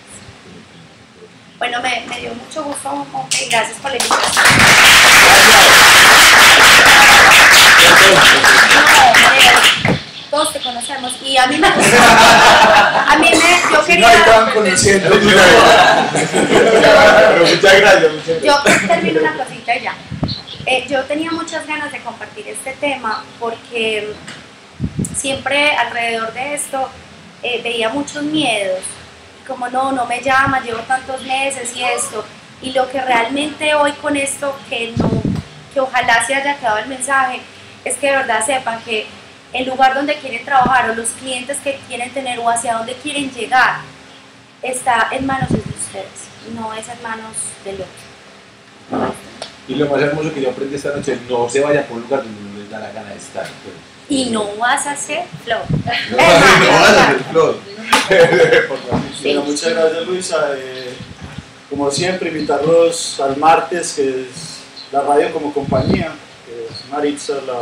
Bueno, me, me dio mucho gusto, ok, gracias por la invitación. No, todos te conocemos y a mí me gustó. A mí me, yo Si no, quería, conociendo. Pero muchas gracias, muchas gracias. yo termino una cosita y ya. Eh, yo tenía muchas ganas de compartir este tema porque siempre alrededor de esto eh, veía muchos miedos. Como no, no me llama, llevo tantos meses y esto. Y lo que realmente hoy con esto, que, no, que ojalá se haya quedado el mensaje, es que de verdad sepan que el lugar donde quieren trabajar o los clientes que quieren tener o hacia dónde quieren llegar está en manos de ustedes, no es en manos del otro. Y lo más hermoso que yo aprendí esta noche, no se vaya por un lugar donde no les da la gana de estar. pues. Y no vas a hacer flow. No, no vas a hacer flor. Bueno, muchas gracias Luisa. Eh, como siempre, invitarlos al martes, que es la radio como compañía, que es Maritza, la,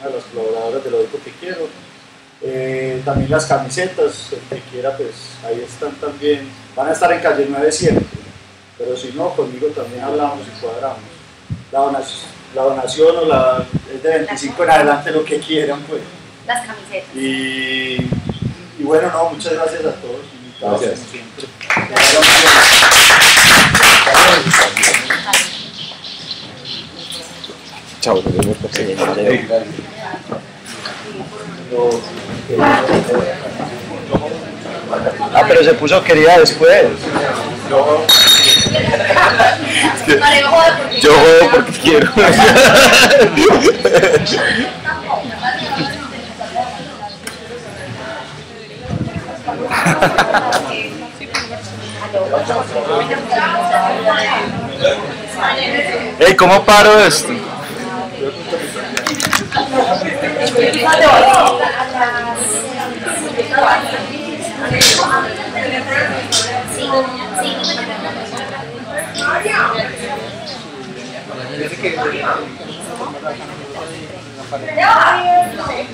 una de las colaboradoras de Lo Digo Que Quiero. Eh, también las camisetas, el que quiera, pues ahí están también. Van a estar en calle 9 siempre, pero si no, conmigo también hablamos y cuadramos. La donación, la donación o la, es de 25 en adelante, lo que quieran, pues. Las camisetas. Y, y bueno, no, muchas gracias a todos, invitados Gracias. como siempre. Chao. Ah, pero se puso querida después. No, Jode porque Yo juego porque quiero. Ey, ¿cómo paro esto? では